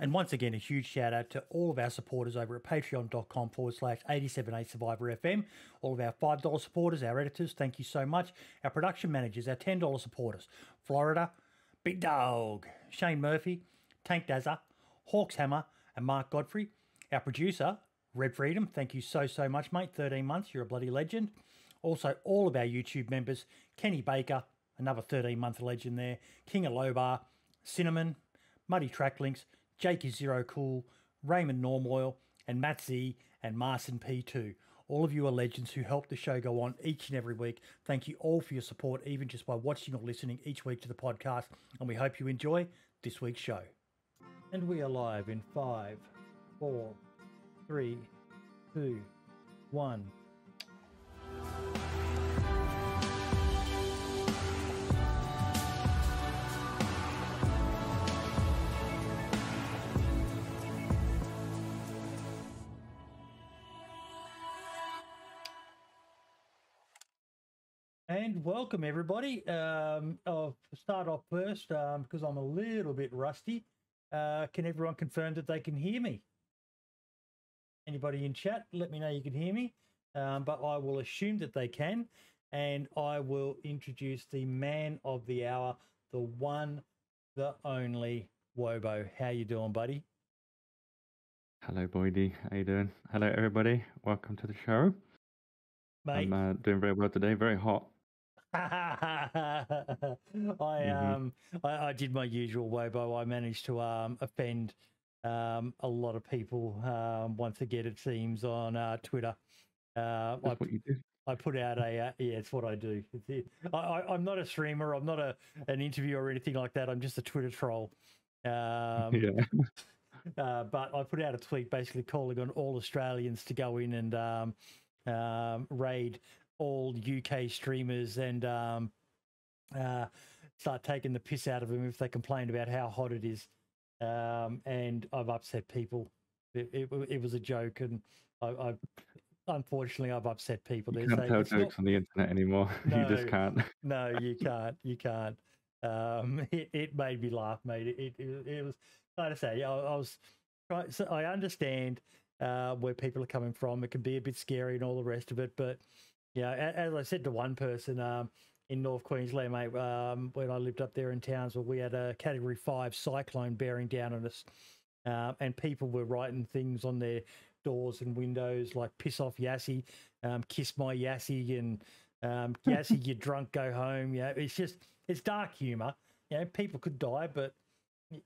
And once again, a huge shout out to all of our supporters over at patreon.com forward slash 878 Survivor FM. All of our $5 supporters, our editors, thank you so much. Our production managers, our $10 supporters, Florida, Big Dog, Shane Murphy, Tank Dazza, Hawks Hammer, and Mark Godfrey. Our producer, Red Freedom, thank you so, so much, mate. 13 months, you're a bloody legend. Also, all of our YouTube members, Kenny Baker, another 13 month legend there, King of Lobar, Cinnamon, Muddy Tracklinks, Jake is Zero Cool, Raymond Normoil, and Matt Z and Marson P2. All of you are legends who help the show go on each and every week. Thank you all for your support, even just by watching or listening each week to the podcast. And we hope you enjoy this week's show. And we are live in five, four, three, two, one. And welcome everybody. Um, I'll start off first um, because I'm a little bit rusty. Uh, can everyone confirm that they can hear me? Anybody in chat, let me know you can hear me. Um, but I will assume that they can, and I will introduce the man of the hour, the one, the only Wobo. How you doing, buddy? Hello, Boydy. How you doing? Hello, everybody. Welcome to the show. Mate, I'm uh, doing very well today. Very hot. I um I, I did my usual wobo. I managed to um offend um a lot of people um once again it seems on uh, Twitter. Uh, I, That's what you do. I put out a uh, yeah, it's what I do. It. I, I, I'm not a streamer. I'm not a an interviewer or anything like that. I'm just a Twitter troll. Um, yeah. uh, but I put out a tweet basically calling on all Australians to go in and um, um, raid all UK streamers and um, uh, start taking the piss out of them if they complain about how hot it is. Um, and I've upset people. It, it, it was a joke, and I, I unfortunately I've upset people. You can't saying, tell jokes not- on the internet anymore. you just can't. no, you can't. You can't. Um, it, it made me laugh, mate. It, it, it was, like I say, I, I was, so I understand uh, where people are coming from. It can be a bit scary and all the rest of it. But, yeah, as I said to one person um, in North Queensland, mate, um, when I lived up there in Townsville, we had a category five cyclone bearing down on us. Uh, and people were writing things on their doors and windows like piss off Yasi, um, kiss my Yasi, and um, Yasi, you drunk, go home. Yeah, it's just, it's dark humor. You know, people could die, but you-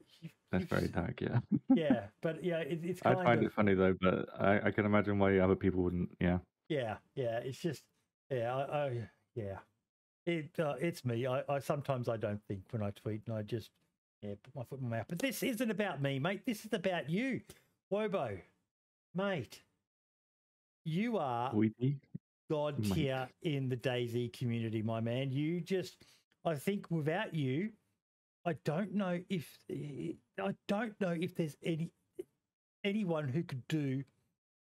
That's very dark, yeah. yeah, but yeah, it, it's kind of I find of it funny though, but I, I can imagine why other people wouldn't. Yeah. yeah, yeah. It's just yeah, I, I yeah. It uh, it's me. I, I sometimes I don't think when I tweet, and I just yeah put my foot in my mouth. But this isn't about me, mate. This is about you, Wobo, mate. You are god Mate. tier in the DayZ community, my man. You just, I think, without you, I don't know if I don't know if there's any anyone who could do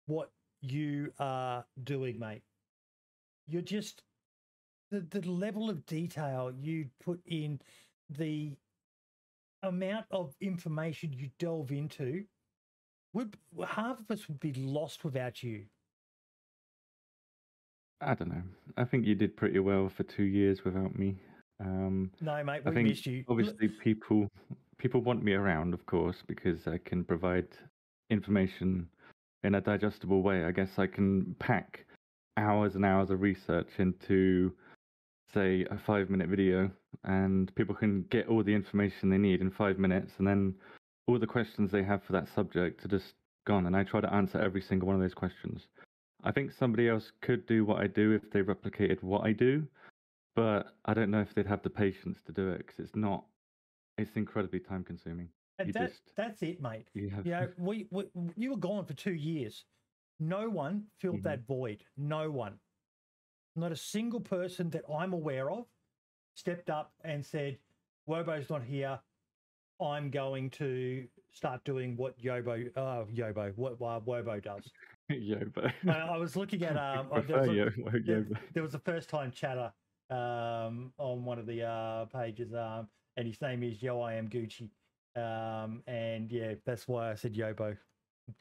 what you are doing, mate. You're just the the level of detail you put in, the amount of information you delve into. Would half of us would be lost without you? I don't know. I think you did pretty well for two years without me. Um, No, mate, I we think missed you. Obviously people people want me around, of course, because I can provide information in a digestible way. I guess I can pack hours and hours of research into, say, a five minute video, and people can get all the information they need in five minutes, and then all the questions they have for that subject are just gone. And I try to answer every single one of those questions. I think somebody else could do what I do if they replicated what I do, but I don't know if they'd have the patience to do it because it's not. It's incredibly time consuming. And that, just- that's it, mate. You have You know, we, we you were gone for two years. No one filled Mhm. that void. No one. Not a single person that I'm aware of stepped up and said, Wobo's not here. I'm going to start doing what Yobo, uh, Yobo, what uh, Wobo does. Yobo. I, I was looking at um, I there was a- there, there was a first time chatter um, on one of the uh, pages, um, and his name is Yo I am Gucci. Um, and yeah, that's why I said Yobo.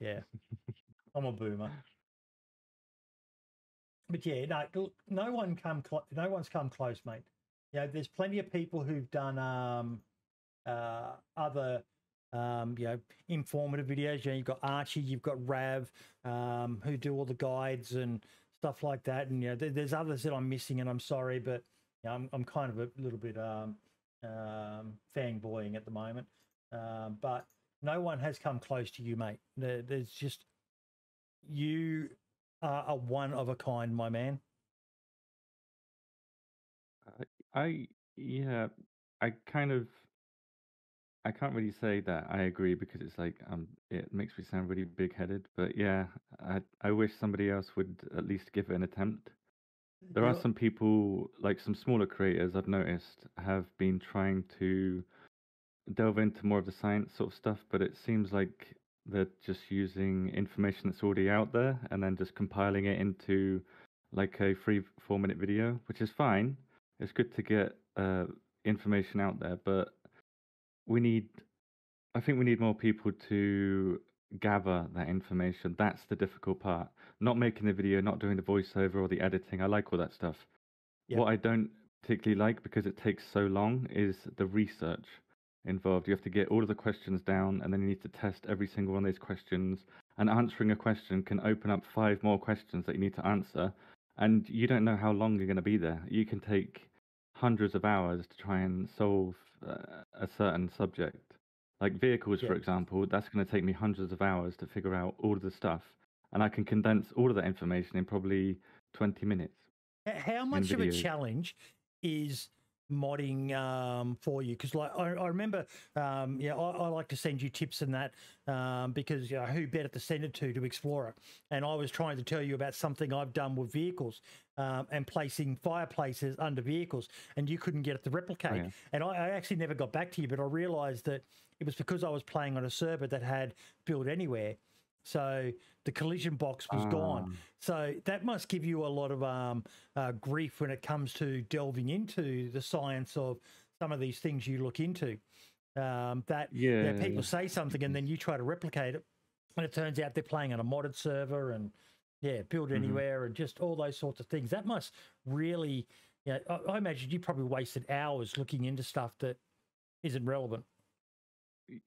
Yeah, I'm a boomer. But yeah, no, no one come clo- no one's come close, mate. You know, there's plenty of people who've done um, uh, other um, you know informative videos. You know, you've got Archie, you've got Rav, um, who do all the guides and stuff like that. And you know, there, there's others that I'm missing, and I'm sorry, but you know, I'm I'm kind of a little bit um, um, fanboying at the moment. Um, but no one has come close to you, mate. There, there's just you are a one of a kind, my man. I yeah, I kind of I can't really say that I agree because it's like um it makes me sound really big-headed, but yeah, I I wish somebody else would at least give it an attempt. There are some people, like some smaller creators I've noticed, have been trying to delve into more of the science sort of stuff, but it seems like they're just using information that's already out there and then just compiling it into like a three, four minute video, which is fine. It's good to get uh, information out there, but we need, I think we need more people to gather that information. That's the difficult part. Not making the video, not doing the voiceover or the editing. I like all that stuff. Yep. What I don't particularly like because it takes so long is the research involved. You have to get all of the questions down and then you need to test every single one of those questions. And answering a question can open up five more questions that you need to answer. And you don't know how long you're going to be there. You can take hundreds of hours to try and solve uh, a certain subject. Like vehicles, for example, that's going to take me hundreds of hours to figure out all of the stuff. And I can condense all of that information in probably 20 minutes. How much of a challenge is modding um, for you? Because like I, I remember, um, yeah, I, I like to send you tips and that um, because you know, who better to send it to to explore it? And I was trying to tell you about something I've done with vehicles um, and placing fireplaces under vehicles, and you couldn't get it to replicate. yeah. And I, I actually never got back to you, but I realised that it was because I was playing on a server that had build anywhere. So the collision box was gone. Ah. So that must give you a lot of um, uh, grief when it comes to delving into the science of some of these things you look into. Um, that Yeah. people say something and then you try to replicate it, and it turns out they're playing on a modded server and yeah, build Mhm. anywhere and just all those sorts of things. That must really, you know, I, I imagine you probably wasted hours looking into stuff that isn't relevant.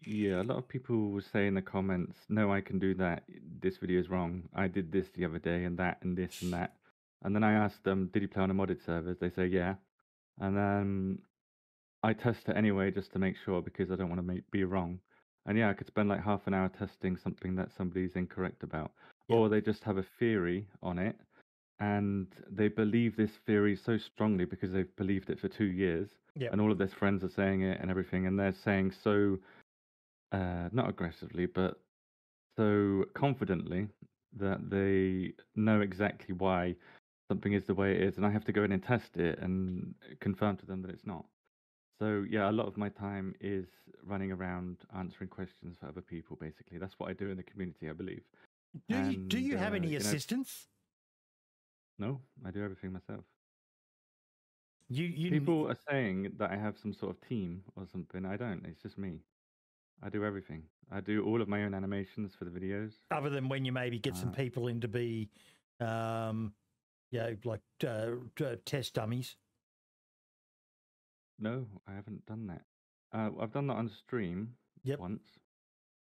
Yeah, a lot of people will say in the comments, "No, I can do that. This video is wrong. I did this the other day, and that, and this, and that." And then I ask them, "Did you play on a modded server?" They say, "Yeah." And then I test it anyway just to make sure because I don't want to make, be wrong. And yeah, I could spend like half an hour testing something that somebody's incorrect about, Yeah. or they just have a theory on it, and they believe this theory so strongly because they've believed it for two years, Yeah. and all of their friends are saying it and everything, and they're saying so uh, not aggressively, but so confidently that they know exactly why something is the way it is, and I have to go in and test it and confirm to them that it's not. So yeah, a lot of my time is running around answering questions for other people. Basically, that's what I do in the community, I believe. Do you, do And, you have uh, any you know-? No, I do everything myself. You you People are saying that I have some sort of team or something. I don't. It's just me. I do everything. I do all of my own animations for the videos. other than when you maybe get some Uh, people in to be, um, you know, like uh, uh, test dummies. No, I haven't done that. Uh, I've done that on stream Yep. once,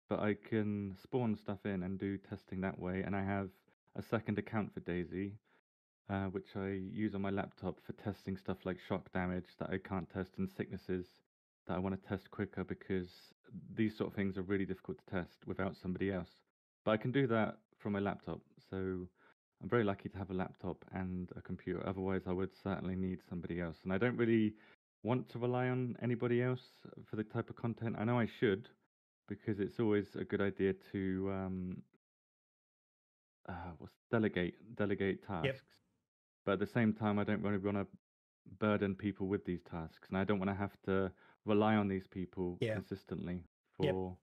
but I can spawn stuff in and do testing that way. And I have a second account for DayZ, uh, which I use on my laptop for testing stuff like shock damage that I can't test and sicknesses that I want to test quicker because these sort of things are really difficult to test without somebody else. But I can do that from my laptop, so I'm very lucky to have a laptop and a computer. Otherwise, I would certainly need somebody else. And I don't really want to rely on anybody else for the type of content. I know I should, because it's always a good idea to um, uh, what's delegate delegate tasks. But at the same time, I don't really want to burden people with these tasks, and I don't want to have to rely on these people Yeah. consistently Yep. for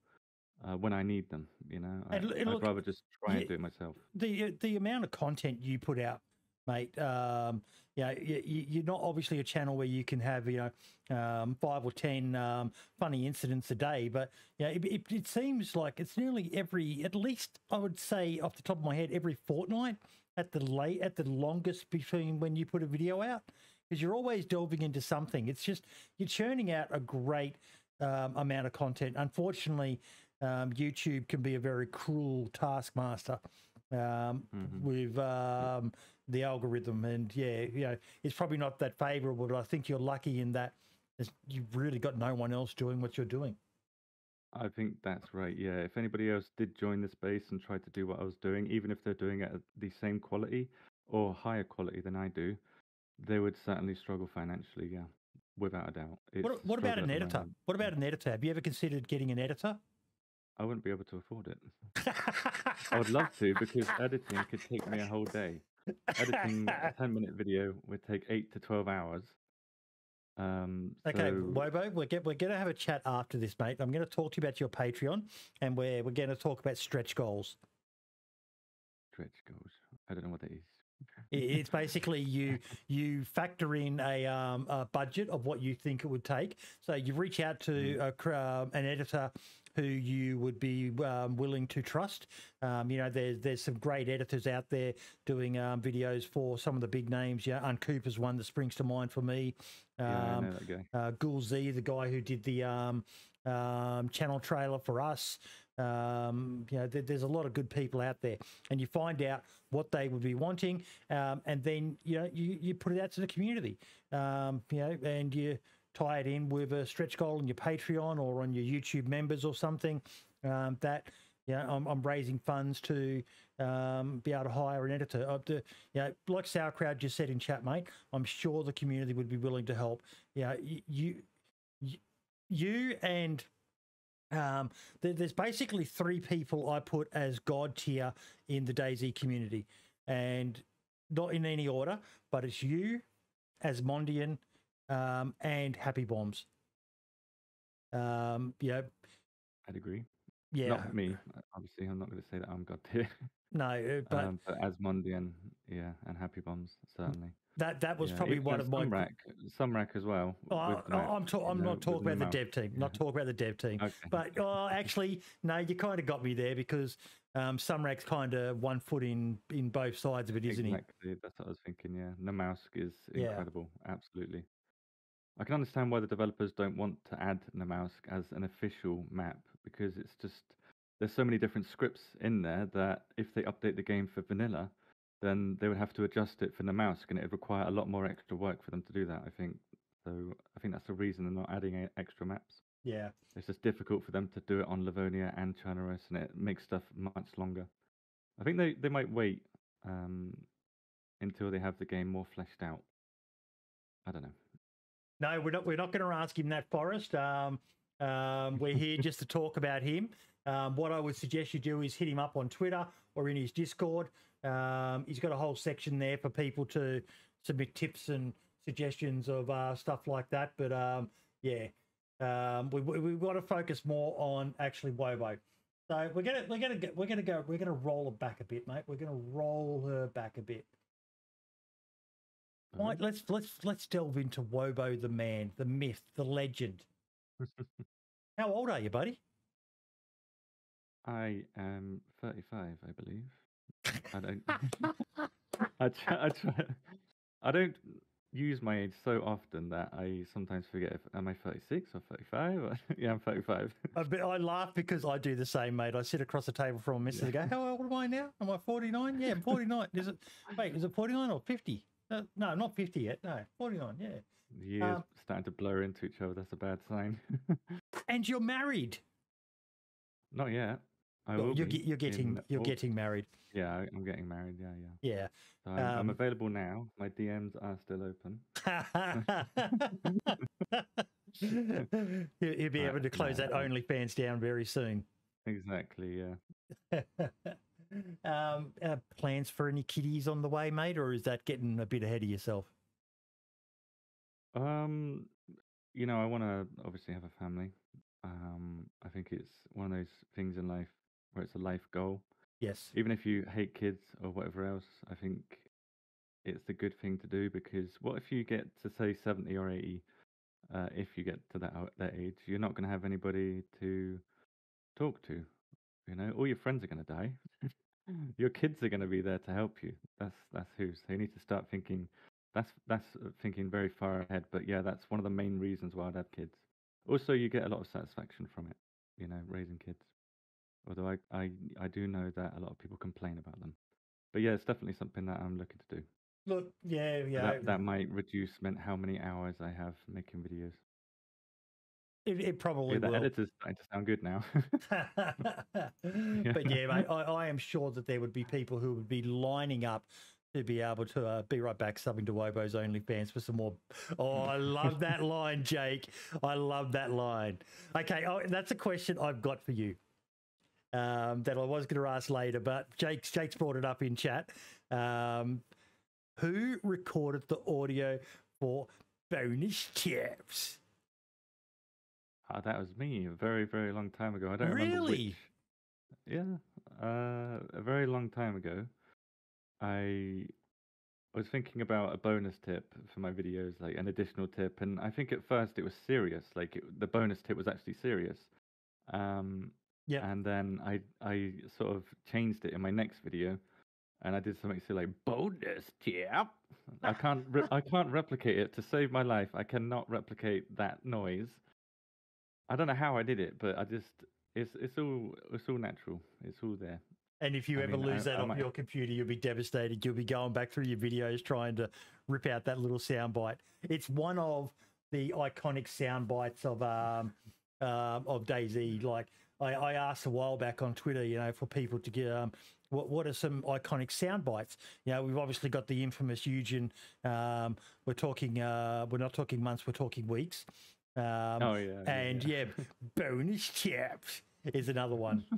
uh, when I need them. You know, I, and, and I'd look, rather just try yeah, and do it myself. The the amount of content you put out, mate. Um, you know, you, you're not obviously a channel where you can have you know um, five or ten um, funny incidents a day, but yeah, you know, it, it, it seems like it's nearly every, at least I would say off the top of my head, every fortnight at the late at the longest between when you put a video out because you're always delving into something. It's just you're churning out a great um, amount of content. Unfortunately, um, YouTube can be a very cruel taskmaster um, mm-hmm. with um, the algorithm, and yeah, you know, it's probably not that favourable. But I think you're lucky in that you've really got no one else doing what you're doing. I think that's right. Yeah, if anybody else did join the space and try to do what I was doing, even if they're doing it at the same quality or higher quality than I do, they would certainly struggle financially, yeah, without a doubt. what, what about an editor? What about an editor? Have you ever considered getting an editor? I wouldn't be able to afford it. I would love to because editing could take me a whole day. Editing a 10 minute video would take 8 to 12 hours. Um, okay, so... Wobo, we're, get, we're going to have a chat after this, mate. I'm going to talk to you about your Patreon and we're, we're going to talk about stretch goals. Stretch goals. I don't know what that is. It's basically you you factor in a, um, a, budget of what you think it would take. So you reach out to mm. a, uh, an editor who you would be um, willing to trust. Um, you know, there's there's some great editors out there doing um, videos for some of the big names. Yeah, Uncouper's one that springs to mind for me. Yeah, um, okay. uh, Gul Z, the guy who did the um, um, channel trailer for us. Um, you know, there, there's a lot of good people out there, and you find out what they would be wanting, um, and then you know you, you put it out to the community. Um, you know, and you tie it in with a stretch goal on your Patreon or on your YouTube members or something. Um, that you know, I'm, I'm raising funds to um, be able to hire an editor. Uh, to, you know, like Sauerkraut just said in chat, mate. I'm sure the community would be willing to help. You know, you, you, you and um, there's basically three people I put as God tier in the DayZ community, and not in any order, but it's you, Asmondian, um, and Happy Bombs. Um, yeah, I'd agree. Yeah, not me. Obviously, I'm not going to say that I'm God tier. No, uh, but, um, but Asmondian, yeah, and Happy Bombs certainly. That that was yeah, probably one of my Sumrak, Sumrak as well. Oh, I'm, ta- I'm not talking about the, dev team. Yeah. Not talking about the dev team. Okay. But oh, actually, no, you kind of got me there because um, Sumrak's kind of one foot in in both sides of it, isn't exactly. he? That's what I was thinking. Yeah, Namalsk is incredible. Yeah. Absolutely. I can understand why the developers don't want to add Namalsk as an official map because it's just there's so many different scripts in there that if they update the game for vanilla, then they would have to adjust it for Namalsk, and it would require a lot more extra work for them to do that. I think so. I think that's the reason they're not adding extra maps. Yeah, it's just difficult for them to do it on Livonia and Chernarus, and it makes stuff much longer. I think they they might wait um, until they have the game more fleshed out. I don't know. No, we're not. We're not going to ask him that, Forrest. Um, um, we're here just to talk about him. Um, what I would suggest you do is hit him up on Twitter or in his Discord. Um, he's got a whole section there for people to submit tips and suggestions of uh, stuff like that. But um, yeah, um, we we want to focus more on actually Wobo. So we're gonna we're gonna get, we're gonna go we're gonna roll her back a bit, mate. We're gonna roll her back a bit. Right, let's let's let's delve into Wobo the man, the myth, the legend. How old are you, buddy? I am 35, I believe. I don't. I try, I try. I don't use my age so often that I sometimes forget if am I 36 or 35. yeah, I'm 35. But I laugh because I do the same, mate. I sit across the table from a missus and go, "How old am I now? Am I 49? Yeah, I'm 49. is it? Wait, is it 49 or 50? Uh, no, not 50 yet. No, 49. Yeah. The years um, starting to blur into each other. That's a bad sign. and you're married. Not yet. I will you're, you're getting you're getting married. Yeah, I'm getting married. Yeah, yeah. Yeah. So I'm, um, I'm, available now. My DMs are still open. You'll be able to close that OnlyFans down very soon. Exactly. Yeah. um, uh, plans for any kiddies on the way, mate, or is that getting a bit ahead of yourself? Um, you know, I want to obviously have a family. Um, I think it's one of those things in life where it's a life goal. Yes. Even if you hate kids or whatever else, I think it's a good thing to do because what if you get to say 70 or 80 uh, if you get to that that age you're not going to have anybody to talk to you know? All your friends are going to die. Your kids are going to be there to help you. That's that's who so you need to start thinking that's that's uh, thinking very far ahead but yeah that's one of the main reasons why i'd have kids. Also you get a lot of satisfaction from it you know raising kids although i i, I do know that a lot of people complain about them but yeah it's definitely something that i'm looking to do Look, yeah, yeah. that that might reduce meant how many hours I have making videos. It, it probably Yeah, the will. editor's starting to sound good now. but yeah, mate, I, I am sure that there would be people who would be lining up to be able to uh, be right back subbing to Wobo's OnlyFans for some more. Oh, I love that line, Jake. I love that line. Okay, oh, that's a question I've got for you um, that I was going to ask later, but Jake's, Jake's brought it up in chat. Um, who recorded the audio for bonus tips? Ah, that was me a very, very long time ago. I don't remember Really? which. Yeah, uh, a very long time ago. I was thinking about a bonus tip for my videos, like an additional tip, and I think at first it was serious. Like it, the bonus tip was actually serious. Um, Yeah. and then I I sort of changed it in my next video, and I did something silly like bonus tip. I can't re- I can't replicate it to save my life. I cannot replicate that noise. I don't know how I did it, but I just it's it's all it's all natural. It's all there. And if you I ever mean, I- lose that I off might- your computer, you'll be devastated. You'll be going back through your videos trying to rip out that little sound bite. It's one of the iconic sound bites of um, um of DayZ. Like I, I asked a while back on Twitter, you know, for people to get um, what what are some iconic sound bites? You know, we've obviously got the infamous Eugen. Um, we're talking. Uh, we're not talking months. We're talking weeks. Um, oh yeah. and yeah, bonus chips is another one.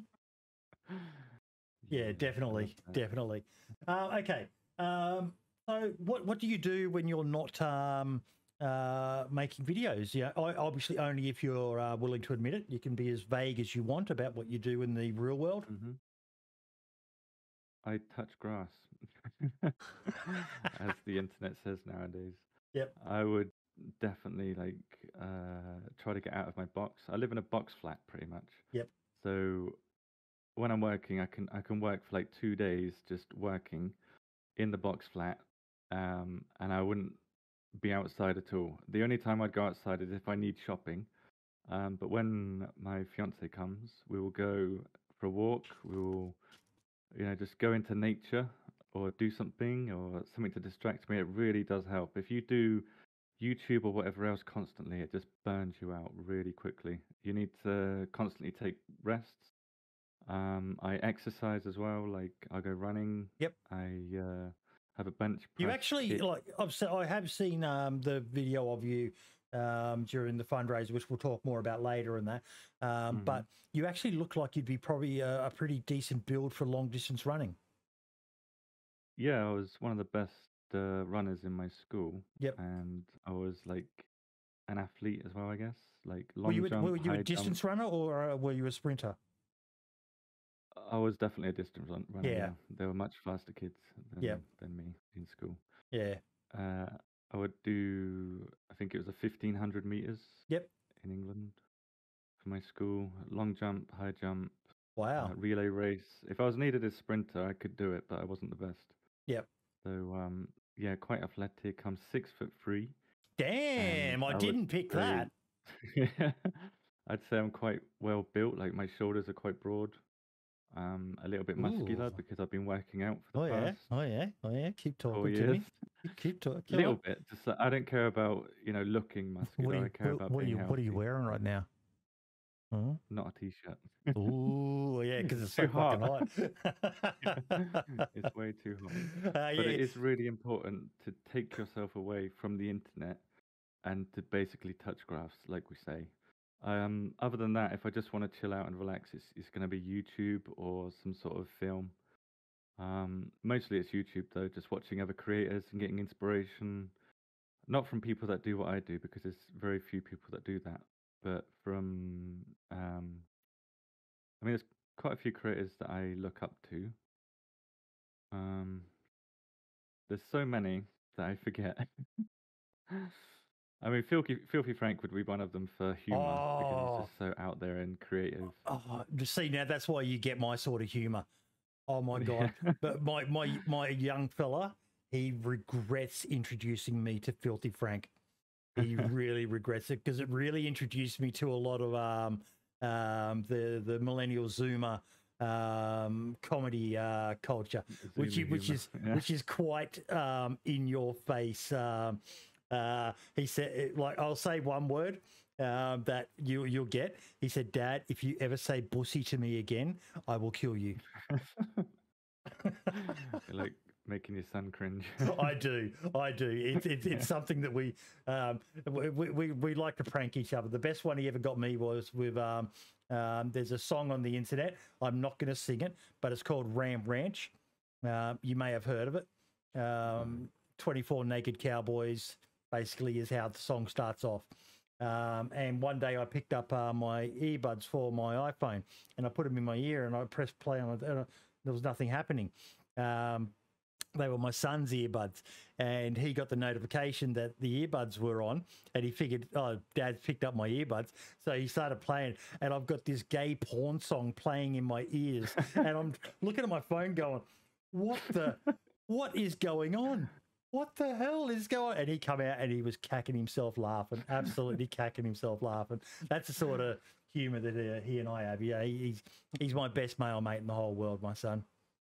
Yeah, definitely, definitely. Uh, okay. Um, so, what what do you do when you're not um, uh, making videos? Yeah, I obviously only if you're uh, willing to admit it. You can be as vague as you want about what you do in the real world. hmm I touch grass, as the internet says nowadays. Yep. I would definitely like uh, try to get out of my box. I live in a box flat, pretty much. Yep. So when I'm working, I can I can work for like two days just working in the box flat, um, and I wouldn't be outside at all. The only time I'd go outside is if I need shopping. Um, but when my fiance comes, we will go for a walk. We will, you know, just go into nature or do something or something to distract me. It really does help. If you do YouTube or whatever else constantly, it just burns you out really quickly. You need to constantly take rests. Um, I exercise as well. Like I go running. Yep. I uh, have a bench press. You actually like I've se- I have seen um, the video of you um, during the fundraiser, which we'll talk more about later. And that, um, Mhm. but you actually look like you'd be probably a, a pretty decent build for long distance running. Yeah, I was one of the best uh, runners in my school. Yep. And I was like an athlete as well, I guess. Like long were you a, jump, were you a distance runner or uh, were you a sprinter? I was definitely a distance runner. Yeah. Yeah. There were much faster kids than, Yep. than me in school. Yeah. Uh, I would do, I think it was a 1500 meters Yep. in England for my school. Long jump, high jump, Wow. uh, relay race. If I was needed as sprinter, I could do it, but I wasn't the best. Yep. So um, yeah, quite athletic. I'm six foot three. Damn, I, I didn't pick say- that. Yeah, I'd say I'm quite well built. Like my shoulders are quite broad. Um, a little bit muscular Ooh. because I've been working out for the Oh the yeah, oh yeah, oh yeah. Keep talking to me. Keep talking. A little bit. Just I don't care about you know looking muscular. What are you, I care what, about what are being you, what are you wearing right now? Huh? Not a t-shirt. Ooh, yeah, because it's Too so hot. hot. it's way too hot. Uh, But yeah. it is really important to take yourself away from the internet and to basically touch graphs, like we say. Um, other than that, if I just want to chill out and relax, it's, it's going to be YouTube or some sort of film. Um, mostly it's YouTube though, just watching other creators and getting inspiration. Not from people that do what I do, because there's very few people that do that, but from, um, I mean, there's quite a few creators that I look up to. Um, There's so many that I forget. I mean, Filthy, Filthy Frank would be one of them for humor because Oh. he's just so out there and creative. Oh, see now that's why you get my sort of humour. Oh my god! but my my my young fella, he regrets introducing me to Filthy Frank. He really regrets it because it really introduced me to a lot of um um the the millennial Zoomer um comedy uh culture which Zoomer is, which humour, is yeah. which is quite um in your face um uh he said like i'll say one word um that you you'll get he said dad if you ever say bussy to me again i will kill you like making your son cringe. I do, I do. It's it's, it's something that we, um, we we we like to prank each other. The best one he ever got me was with um, um, there's a song on the internet. I'm not going to sing it, but it's called Ram Ranch. Um, you may have heard of it. Um, 24 naked cowboys basically is how the song starts off. Um, and one day I picked up uh, my earbuds for my iPhone and I put them in my ear and I pressed play on it. And uh, there was nothing happening. Um, they were my son's earbuds, and he got the notification that the earbuds were on, and he figured, oh, Dad's picked up my earbuds, so he started playing, and I've got this gay porn song playing in my ears, and I'm looking at my phone, going, what the, what is going on? What the hell is going? on? And he come out and he was cacking himself laughing, absolutely cacking himself laughing. That's the sort of humour that uh, he and I have. Yeah, he's he's my best male mate in the whole world, my son.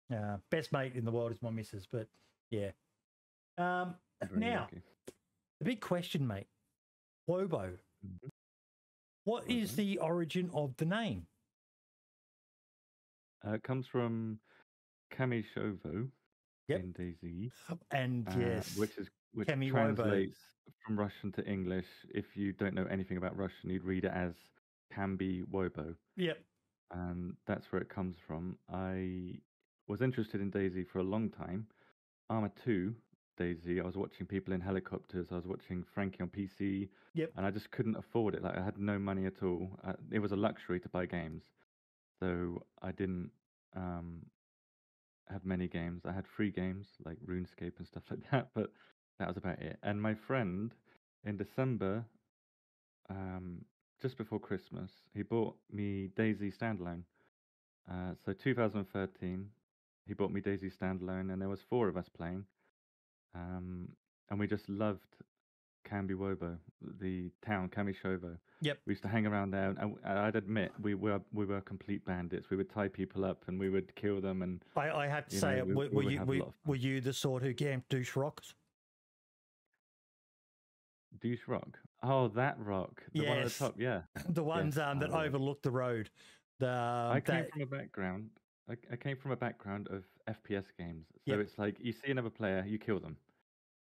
Uh, best mate in the world is my missus, but yeah. Um, now, lucky. the big question, mate. Wobo. Mhm. What is Mhm. the origin of the name? Uh, it comes from Kamyshovo Yep. in DayZ, And uh, yes, which is which Kemi Wobo. translates from Russian to English. If you don't know anything about Russian, you'd read it as Kambi Wobo. yep, and that's where it comes from. I was interested in DayZ for a long time. Arma 2 DayZ, I was watching people in helicopters, I was watching Frankie on PC, Yep. and I just couldn't afford it. Like, I had no money at all. Uh, it was a luxury to buy games. So I didn't um, have many games. I had free games like RuneScape and stuff like that, but that was about it. And my friend in December, um, just before Christmas, he bought me DayZ Standalone. Uh, so 2013, he bought me DayZ Standalone, and there was four of us playing, um, and we just loved Wobo, the town Kamyshovo. Yep. We used to hang around there, and I'd admit we were we were complete bandits. We would tie people up and we would kill them, and I, I have to say, know, we- were, we you a were, lot of fun. were you the sort who camped douche rocks? douche rock. Oh, that rock, the one at Yes. the top. Yeah, the ones um, that I was. overlook the road. The um, I came that- from a background. I, I came from a background of FPS games, so Yep. it's like you see another player, you kill them.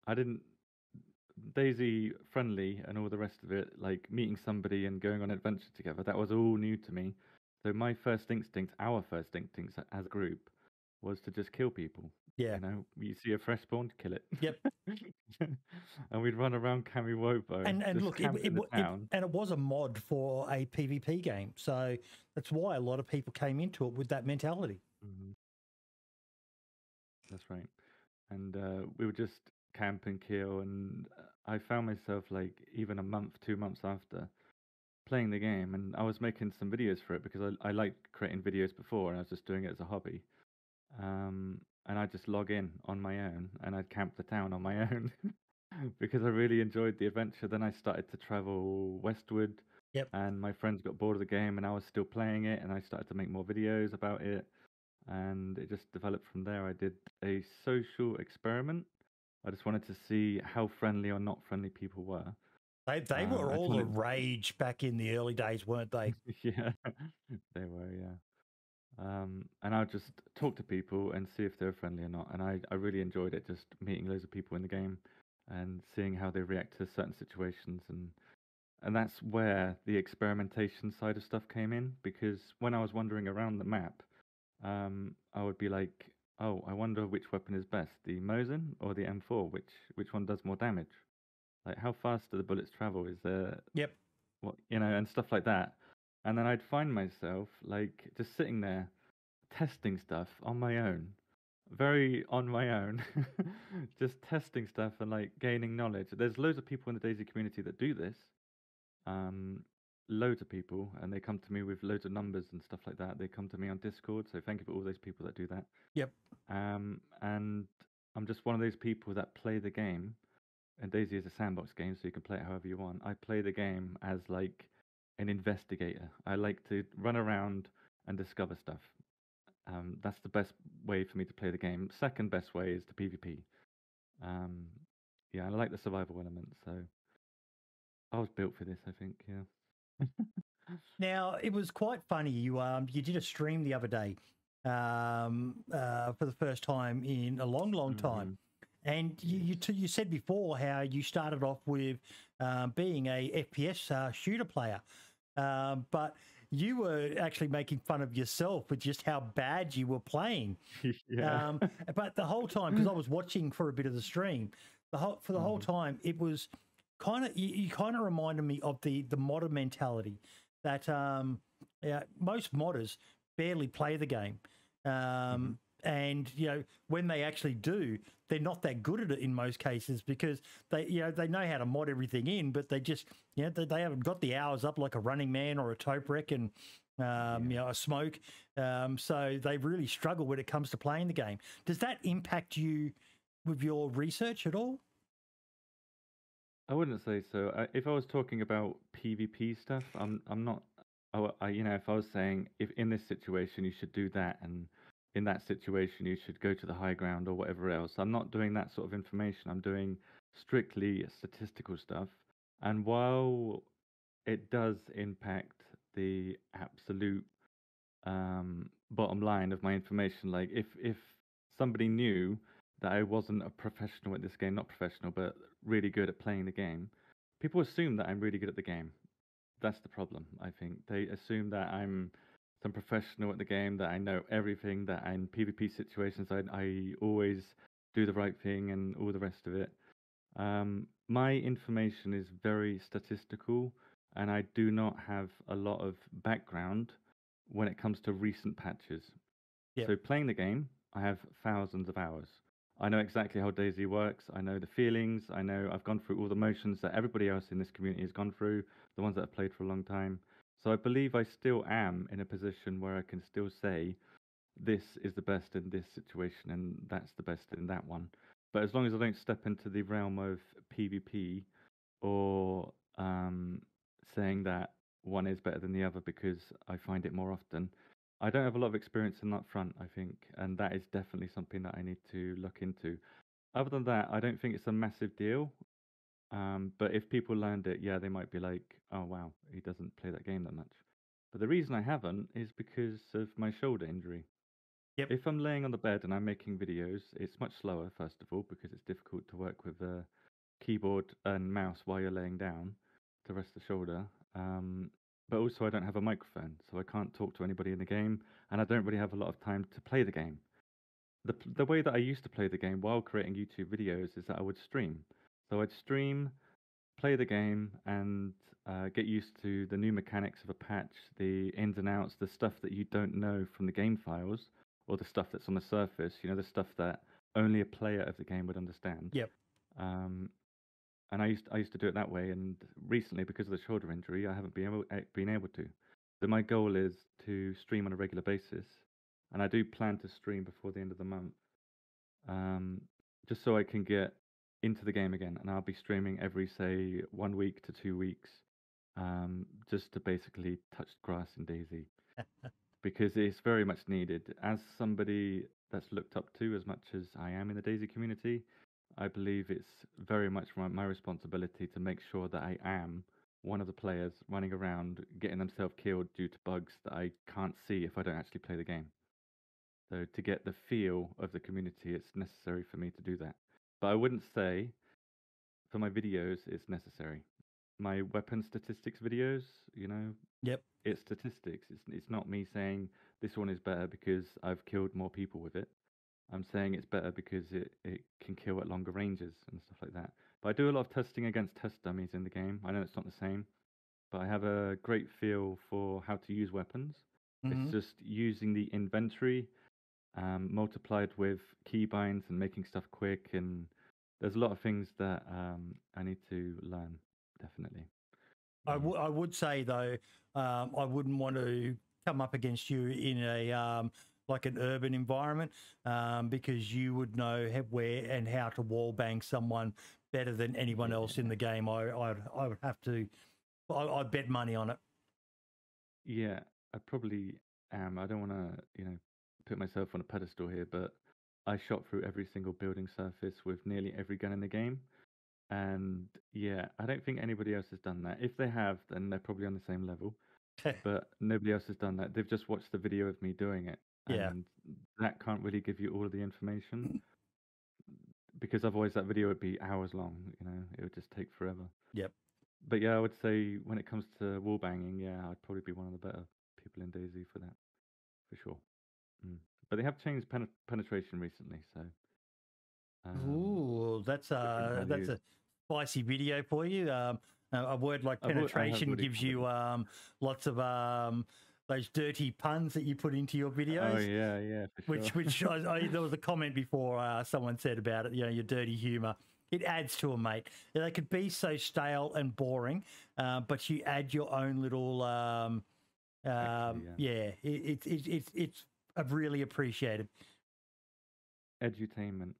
I didn't DayZ friendly and all the rest of it, like meeting somebody and going on an adventure together. That was all new to me. So my first instinct, our first instinct as a group, was to just kill people. yeah, You know, you see a fresh spawn, kill it. Yep. and we'd run around Kamiwobo. and and look, it, it, in the wa- it- and it was a mod for a PvP game, so that's why a lot of people came into it with that mentality. Mhm. That's right. And uh, we were just camp and kill. And uh, I found myself like even a month, two months after playing the game, and I was making some videos for it because I, I liked creating videos before, and I was just doing it as a hobby. Um, and I'd just log in on my own, and I'd camp the town on my own because I really enjoyed the adventure. Then I started to travel westward. Yep. And my friends got bored of the game, and I was still playing it, and I started to make more videos about it and it just developed from there. I did a social experiment. I just wanted to see how friendly or not friendly people were. They they Um, were all the rage back in the early days, weren't they? yeah, they were, yeah. Um, and I would just talk to people and see if they were friendly or not. And I, I really enjoyed it, just meeting loads of people in the game and seeing how they react to certain situations. And and that's where the experimentation side of stuff came in because when I was wandering around the map, um, I would be like, oh, I wonder which weapon is best, the Mosin or the M4? Which which one does more damage? Like how fast do the bullets travel? Is there Yep. what you know, and stuff like that. And then I'd find myself like just sitting there testing stuff on my own very on my own, just testing stuff and like gaining knowledge. There's loads of people in the DayZ community that do this. Um, loads of people, and they come to me with loads of numbers and stuff like that. They come to me on Discord, so thank you for all those people that do that. Yep. Um, and I'm just one of those people that play the game. And DayZ is a sandbox game, so you can play it however you want. I play the game as like an investigator. I like to run around and discover stuff. Um, that's the best way for me to play the game. Second best way is the PvP. Um, yeah, I like the survival element, so I was built for this. I think, yeah. Now it was quite funny. You um you did a stream the other day, um uh, for the first time in a long, long time. Mm-hmm. And you you, t- you said before how you started off with um, being a FPS uh, shooter player, um, but you were actually making fun of yourself with just how bad you were playing. yeah. Um, but the whole time, because I was watching for a bit of the stream, the whole for the whole Mm-hmm. time, it was kind of you, you kind of reminded me of the the modder mentality that um, yeah, most modders barely play the game. Um, And you know when they actually do, they're not that good at it in most cases because they you know they know how to mod everything in, but they just you know they, they haven't got the hours up like a running man or a Toprek and um, you know a smoke. Um, so they really struggle when it comes to playing the game. Does that impact you with your research at all? I wouldn't say so. I, if I was talking about PvP stuff, I'm I'm not. I, I- you know, if I was saying if in this situation you should do that, and in that situation you should go to the high ground or whatever else, I'm not doing that sort of information. I'm doing strictly statistical stuff. And while it does impact the absolute um, bottom line of my information, like if if somebody knew that I wasn't a professional at this game, not professional, but really good at playing the game, people assume that I'm really good at the game. That's the problem, I think. They assume that I'm some professional at the game, that I know everything, that in PvP situations I, I always do the right thing and all the rest of it. Um, my information is very statistical, and I do not have a lot of background when it comes to recent patches. Yep. So playing the game, I have thousands of hours. I know exactly how DayZ works. I know the feelings. I know I've gone through all the motions that everybody else in this community has gone through, the ones that have played for a long time. So I believe I still am in a position where I can still say this is the best in this situation and that's the best in that one. But as long as I don't step into the realm of PvP or um, saying that one is better than the other because I find it more often, I don't have a lot of experience in that front, I think, and that is definitely something that I need to look into. Other than that, I don't think it's a massive deal. Um, but if people learned it, yeah, they might be like, "Oh wow, he doesn't play that game that much." But the reason I haven't is because of my shoulder injury. Yep. If I'm laying on the bed and I'm making videos, it's much slower, first of all, because it's difficult to work with a keyboard and mouse while you're laying down to rest the shoulder. Um, but also, I don't have a microphone, so I can't talk to anybody in the game, and I don't really have a lot of time to play the game. The, the way that I used to play the game while creating YouTube videos is that I would stream. So I'd stream, play the game, and uh, get used to the new mechanics of a patch, the ins and outs, the stuff that you don't know from the game files, or the stuff that's on the surface. You know, the stuff that only a player of the game would understand. Yep. Um, and I used I used to do it that way. And recently, because of the shoulder injury, I haven't been able eh, been able to. So my goal is to stream on a regular basis, and I do plan to stream before the end of the month, um, just so I can get into the game again. And I'll be streaming every say one week to two weeks, um, just to basically touch grass in DayZ, because it's very much needed. As somebody that's looked up to as much as I am in the DayZ community, I believe it's very much my, my responsibility to make sure that I am one of the players running around getting themselves killed due to bugs that I can't see if I don't actually play the game. So to get the feel of the community, it's necessary for me to do that. But I wouldn't say for my videos it's necessary. My weapon statistics videos, you know, Yep. it's statistics. It's it's not me saying this one is better because I've killed more people with it. I'm saying it's better because it, it can kill at longer ranges and stuff like that. But I do a lot of testing against test dummies in the game. I know it's not the same, but I have a great feel for how to use weapons. Mhm. It's just using the inventory um, multiplied with keybinds and making stuff quick. And there's a lot of things that um, I need to learn, definitely. I, w- I would say though, um, I wouldn't want to come up against you in a um, like an urban environment um, because you would know where and how to wall bang someone better than anyone else in the game. I I, I would have to. I, I'd bet money on it. Yeah, I probably am. I don't want to, you know, put myself on a pedestal here, but I shot through every single building surface with nearly every gun in the game. And yeah, I don't think anybody else has done that. If they have, then they're probably on the same level. But nobody else has done that. They've just watched the video of me doing it. Yeah. And that can't really give you all of the information because otherwise that video would be hours long, you know, it would just take forever. Yep. But yeah, I would say when it comes to wall banging, yeah, I'd probably be one of the better people in DayZ for that, for sure. Mm. But they have changed pen- penetration recently, so. um, Ooh, that's a that's a spicy video for you. Um, a word like I would- I penetration already gives you um, lots of um, those dirty puns that you put into your videos. Oh yeah, yeah, Which, sure. which I, I, there was a comment before uh, someone said about it. You know, your dirty humour. It adds to a mate. They could be so stale and boring, uh, but you add your own little. Um, um, Actually, yeah, it, it, it, it's it's I've really appreciated. edutainment.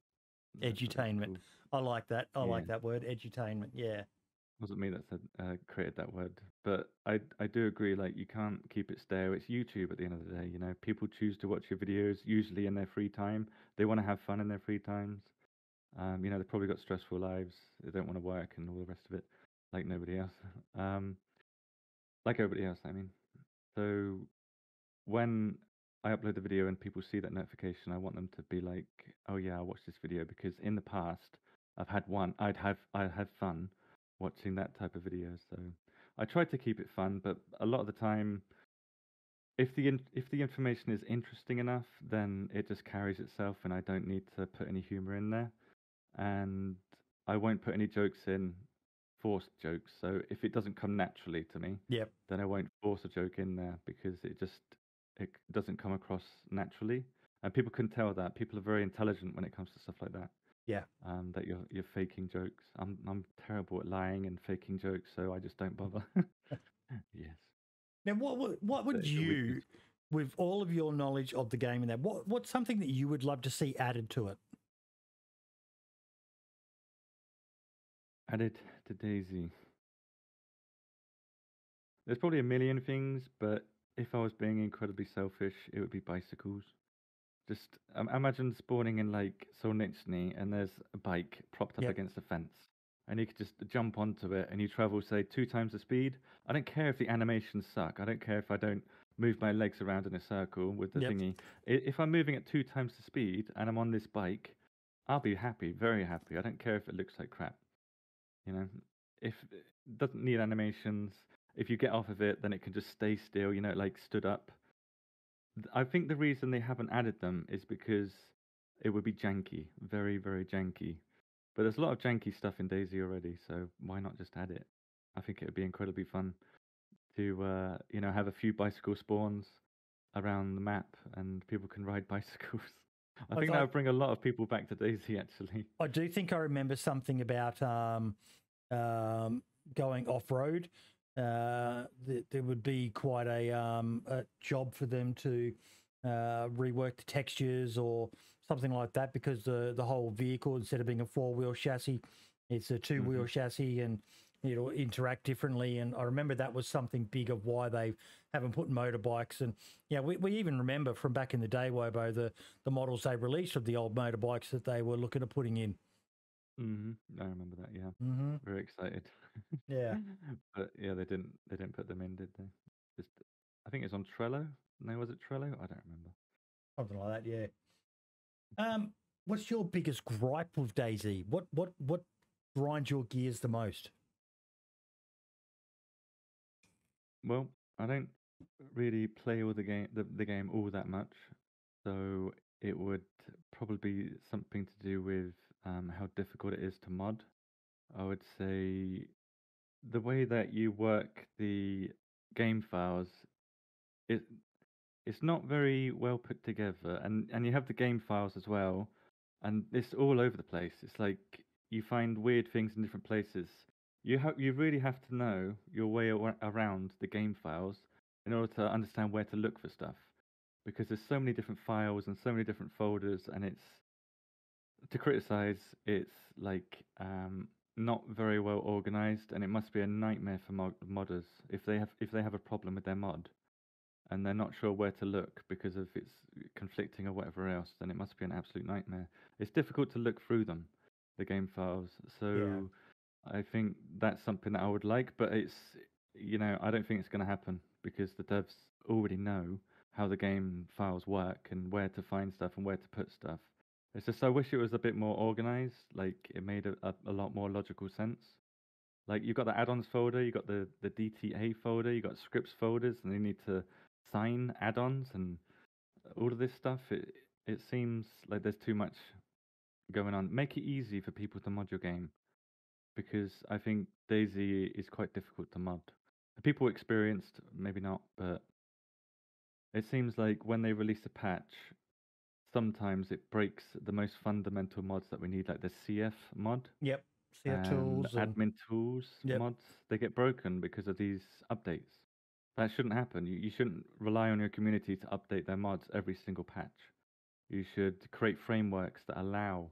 Edutainment. I like that. I like that word, edutainment. Yeah, wasn't me that said uh, created that word, but I I do agree. Like you can't keep it stale. It's YouTube at the end of the day. You know, people choose to watch your videos usually in their free time. They want to have fun in their free times. Um, you know, they've probably got stressful lives. They don't want to work and all the rest of it, like nobody else. Um, like everybody else. I mean, so when I upload the video and people see that notification, I want them to be like, "Oh yeah, I watched this video," because in the past I've had one. I'd have I had fun watching that type of video. So I try to keep it fun, but a lot of the time, if the in, if the information is interesting enough, then it just carries itself, and I don't need to put any humor in there, and I won't put any jokes in, forced jokes. So if it doesn't come naturally to me, yep, then I won't force a joke in there because it just it doesn't come across naturally. And people can tell that people are very intelligent when it comes to stuff like that. Yeah. Um, that you're you're faking jokes. I'm I'm terrible at lying and faking jokes, so I just don't bother. yes. Now, what would what would It's you, with all of your knowledge of the game and that, what what's something that you would love to see added to it? Added to DayZ. There's probably a million things, but if I was being incredibly selfish, it would be bicycles. Just um, imagine spawning in like Solnichniy and there's a bike propped up Yep. against a fence, and you could just jump onto it and you travel, say, two times the speed. I don't care if the animations suck. I don't care if I don't move my legs around in a circle with the Yep. thingy. If I'm moving at two times the speed and I'm on this bike, I'll be happy, very happy. I don't care if it looks like crap. You know, if it doesn't need animations, if you get off of it, then it can just stay still. You know, like stood up. I think the reason they haven't added them is because it would be janky, very, very janky. But there's a lot of janky stuff in DayZ already, so why not just add it? I think it would be incredibly fun to, uh, you know, have a few bicycle spawns around the map, and people can ride bicycles. I think that would bring a lot of people back to DayZ, actually. I do think I remember something about um, um, going off road. Uh, that there would be quite a, um, a job for them to uh, rework the textures or something like that because the the whole vehicle instead of being a four wheel chassis, it's a two wheel chassis and it'll interact differently. And I remember that was something big of why they haven't put motorbikes. And yeah, we, we even remember from back in the day, Wobo, the the models they released of the old motorbikes that they were looking at putting in. Hmm I remember that. Yeah, Mm-hmm. very excited. Yeah. but yeah, they didn't. They didn't put them in, did they? Just, I think it's on Trello. No, was it Trello? I don't remember. Something like that, yeah. Um, what's your biggest gripe with DayZ? What what what grinds your gears the most? Well, I don't really play all the game the, the game all that much, so it would probably be something to do with um, how difficult it is to mod. I would say the way that you work the game files, it it's not very well put together, and and you have the game files as well, and it's all over the place. It's like you find weird things in different places. You have you really have to know your way ar- around the game files in order to understand where to look for stuff, because there's so many different files and so many different folders, and it's to criticize. It's like um, not very well organized, and it must be a nightmare for mod- modders if they have if they have a problem with their mod, and they're not sure where to look because of it's conflicting or whatever else. Then it must be an absolute nightmare. It's difficult to look through them, the game files. So I think that's something that I would like, but it's you know I don't think it's going to happen because the devs already know how the game files work and where to find stuff and where to put stuff. It's just I wish it was a bit more organized. Like it made a, a, a lot more logical sense. Like you've got the add-ons folder, you've got the the DTA folder, you've got scripts folders, and you need to sign add-ons and uh, all of this stuff. It it seems like there's too much going on. Make it easy for people to mod your game, because I think DayZ is quite difficult to mod. The people experienced, maybe not, but it seems like when they release a patch, sometimes it breaks the most fundamental mods that we need, like the CF mod Yep. CF and tools. and- admin tools Yep. mods. They get broken because of these updates. That shouldn't happen. You, you shouldn't rely on your community to update their mods every single patch. You should create frameworks that allow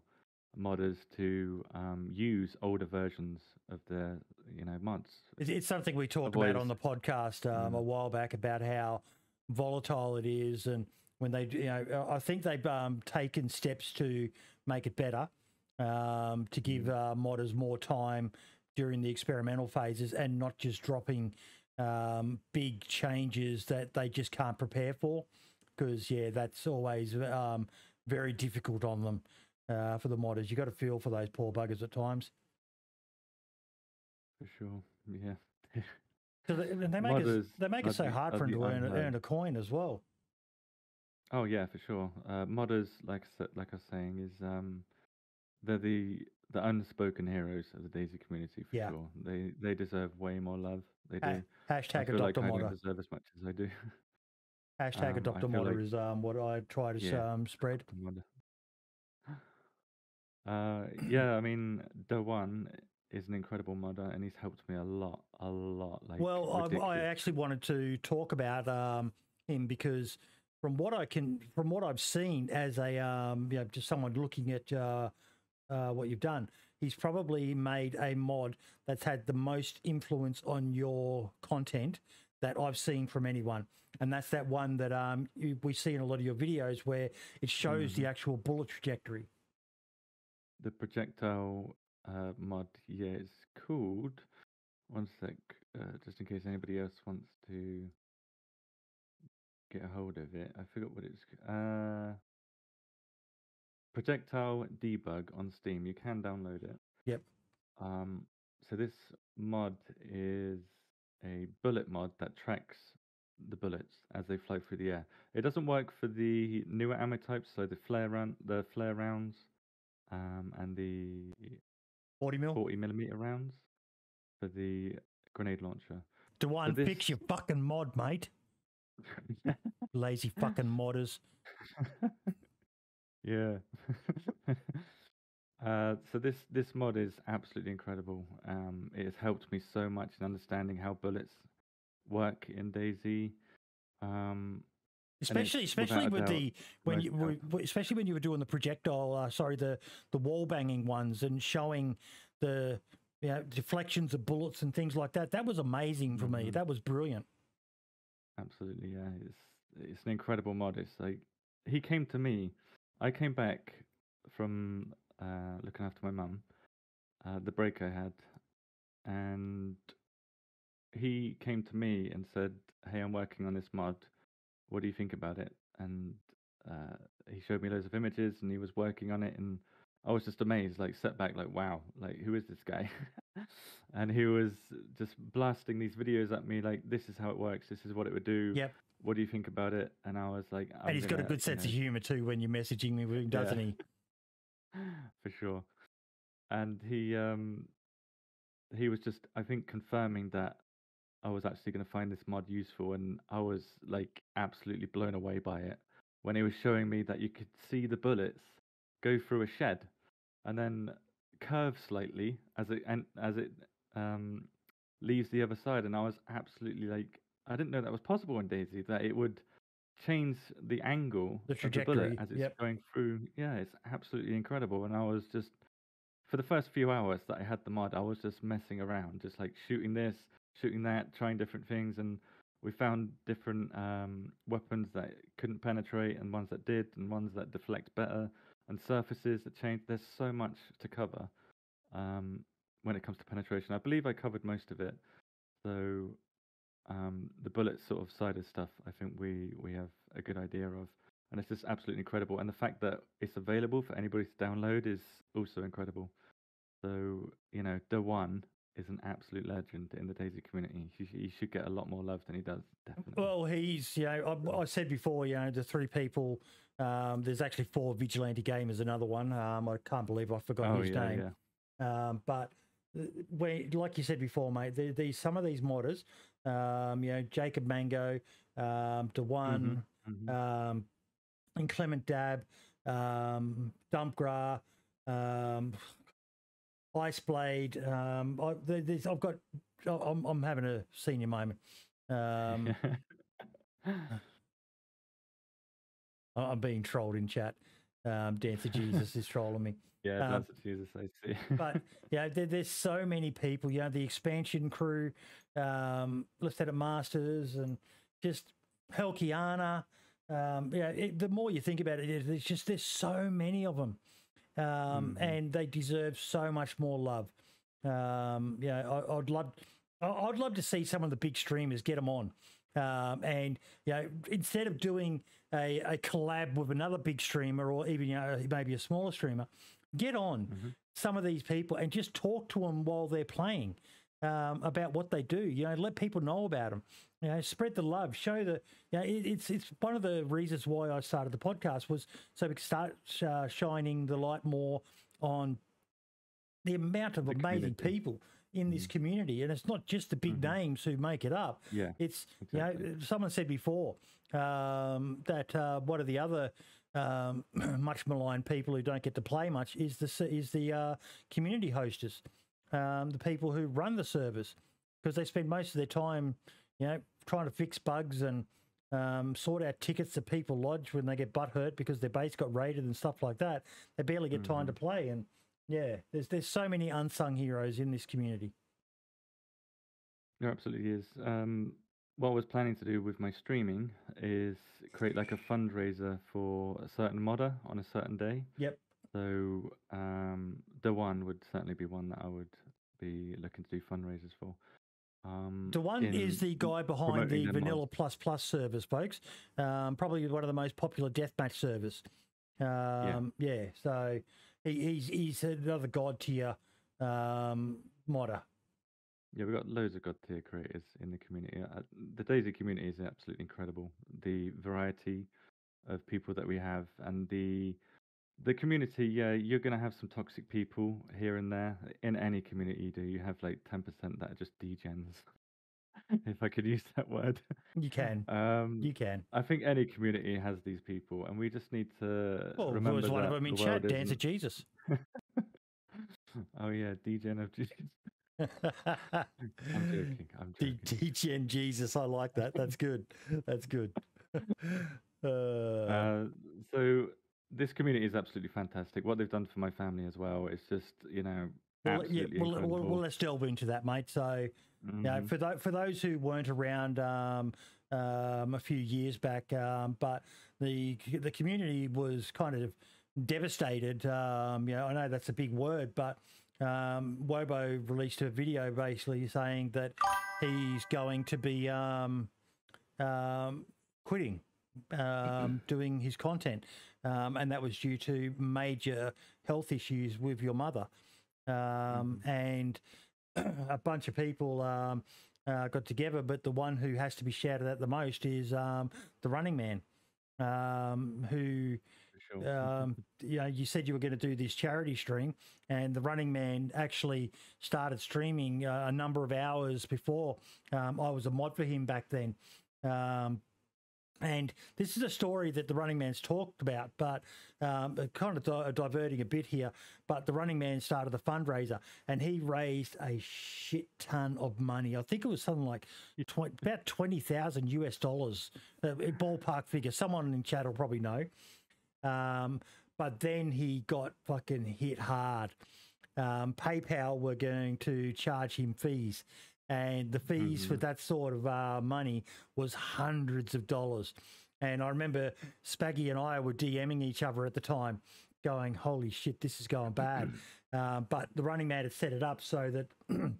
modders to um, use older versions of their you know mods. It's, it's something we talked about on the podcast um, a Mm. while back about how volatile it is, and when they, you know, I think they've um, taken steps to make it better, um, to give Mm. uh, modders more time during the experimental phases, and not just dropping um, big changes that they just can't prepare for. Because yeah, that's always um, very difficult on them uh, for the modders. You've got to feel for those poor buggers at times. For sure. Yeah. So they, and they make it, they make it so hard for them to earn, earn a coin as well. Oh yeah, for sure. Uh, modders, like I like I was saying, is um, they're the the unspoken heroes of the DayZ community for Yeah. sure. They they deserve way more love. They Ha- do. I hashtag feel adopt like a I don't modder. deserve as much as I do. Hashtag um, adopt I a feel modder like- is um, what I try to Yeah. um, spread. Uh, yeah, I mean, DaOne is an incredible modder, and he's helped me a lot, a lot. Like, Well, I, I ridiculous. actually wanted to talk about um, him because from what I can, from what I've seen as a, um, you know, just someone looking at uh, uh, what you've done, he's probably made a mod that's had the most influence on your content that I've seen from anyone. And that's that one that um, you, we see in a lot of your videos where it shows the actual bullet trajectory. the projectile uh, mod, yeah, it's called. One sec, uh, just in case anybody else wants to get a hold of it. I forgot what it's. Uh, projectile debug on Steam. You can download it. Yep. Um, so this mod is a bullet mod that tracks the bullets as they fly through the air. It doesn't work for the newer ammo types, so the flare run, the flare rounds, um, and the 40 mil? 40 millimeter rounds for the grenade launcher. Do I fix this- your fucking mod, mate. Lazy fucking modders. yeah. uh, so this this mod is absolutely incredible. Um, it has helped me so much in understanding how bullets work in DayZ. Um, Especially, especially with doubt the when you, were- especially when you were doing the projectile, uh, sorry, the the wall banging ones and showing the you know, deflections of bullets and things like that. That was amazing for me. Mhm. That was brilliant. Absolutely, yeah. It's it's an incredible mod. It's like he came to me. I came back from uh, looking after my mum, uh, the break I had, and he came to me and said, "Hey, I'm working on this mod. What do you think about it?" And uh, he showed me loads of images, and he was working on it, and I was just amazed, like set back, like wow, like who is this guy? and he was just blasting these videos at me, like this is how it works, this is what it would do. Yep. What do you think about it? And I was like, and he's got a good sense of humour too when you're messaging me, with him, doesn't he? for sure. And he um he was just I think confirming that I was actually going to find this mod useful, and I was like absolutely blown away by it when he was showing me that you could see the bullets go through a shed and then curve slightly as it and as it um, leaves the other side, and I was absolutely like, I didn't know that was possible in DayZ that it would change the angle The of the bullet as it's yep. going through. Yeah, it's absolutely incredible, and I was just for the first few hours that I had the mod, I was just messing around, just like shooting this, shooting that, trying different things, and we found different um, weapons that couldn't penetrate, and ones that did, and ones that deflect better, and surfaces that change. There's so much to cover um, when it comes to penetration. I believe I covered most of it. So um, the bullet sort of side of stuff, I think we we have a good idea of, and it's just absolutely incredible. And the fact that it's available for anybody to download is also incredible. So you know, DaOne is an absolute legend in the DayZ community. He, should get a lot more love than he does. Definitely. Well, he's, you know, I, I said before, you know, the three people, um, there's actually four Vigilante Gamers, another one. Um, I can't believe I forgot oh his yeah, name. yeah. Um, but uh, when, like you said before, mate, the, the, some of these modders, um, you know, Jacob Mango, um, Dewan, Mhm. um, and Clement Dab, um, Dumpgra, um, Iceblade. Um, I, there's, I've got, I'm, I'm having a senior moment. Um, I'm being trolled in chat. Um, Dancer Jesus is trolling me. yeah, um, what Jesus I see. But yeah, there, there's so many people. You know, the expansion crew, um, Lieutenant Masters, and just Helkiana. Um, yeah, it, the more you think about it, it's just there's so many of them, um, Mhm. and they deserve so much more love. Um, you know, I, I'd love, I- I'd love to see some of the big streamers get them on, um, and you know, instead of doing a, a collab with another big streamer or even you know maybe a smaller streamer, get on Mhm. some of these people and just talk to them while they're playing um, about what they do. You know, let people know about them. You know, spread the love. Show the. You know, it, it's it's one of the reasons why I started the podcast was so we could start uh, shining the light more on the amount of The amazing community. people in this community, and it's not just the big Mhm. names who make it up. yeah, It's Exactly. you know someone said before um, that uh, one of the other um, much maligned people who don't get to play much is the is the uh, community hostess, um, the people who run the servers because they spend most of their time you know trying to fix bugs and um, sort out tickets that people lodge when they get butt hurt because their base got raided and stuff like that. They barely get time to play and. Yeah, there's there's so many unsung heroes in this community. there absolutely is. Um, what I was planning to do with my streaming is create like a fundraiser for a certain modder on a certain day. Yep. So um, DaOne would certainly be one that I would be looking to do fundraisers for. Um, DaOne is the guy behind the Vanilla Plus Plus servers, folks. Um, probably one of the most popular deathmatch servers. Um, yeah. so he, he's he's another god tier um, modder. Yeah, we've got loads of god tier creators in the community. Uh, the DayZ community is absolutely incredible. The variety of people that we have and the the community, yeah, you're gonna have some toxic people here and there. In any community you do, you have like ten percent that are just degens. if I could use that word. You can, Um you can. I think any community has these people and we just need to Well, there remember was one of that them in the chat. world Dancer isn't- Jesus. Oh yeah, degen of Jesus. I'm joking. I'm D- joking. DGN Jesus. I like that. That's good. That's good. uh, Uh, so this community is absolutely fantastic. What they've done for my family as well. It's just you know well, yeah, absolutely well, well, well, let's delve into that, mate. So, you know, Mhm. for for those who weren't around um, um, a few years back, um, but the the community was kind of devastated. Um, you know, I know that's a big word, but um, Wobo released a video basically saying that he's going to be um, um, quitting um, doing his content, um, and that was due to major health issues with your mother. Um, And a bunch of people um, uh, got together, but the one who has to be shouted at the most is um, the running man. um, who Sure. um, you know, you said you were going to do this charity stream, and the Running Man actually started streaming uh, a number of hours before um, I was a mod for him back then. Um, and this is a story that the Running Man's talked about, but um, kind of di- diverting a bit here. But the Running Man started the fundraiser, and he raised a shit ton of money. I think it was something like tw- about twenty thousand US dollars, uh, ballpark figure. Someone in chat will probably know. Um, but then he got fucking hit hard. Um, PayPal were going to charge him fees, and the fees for that sort of uh, money was hundreds of dollars. And I remember Spaggy and I were DMing each other at the time, going, "Holy shit, this is going bad." um, but the running man had set it up so that.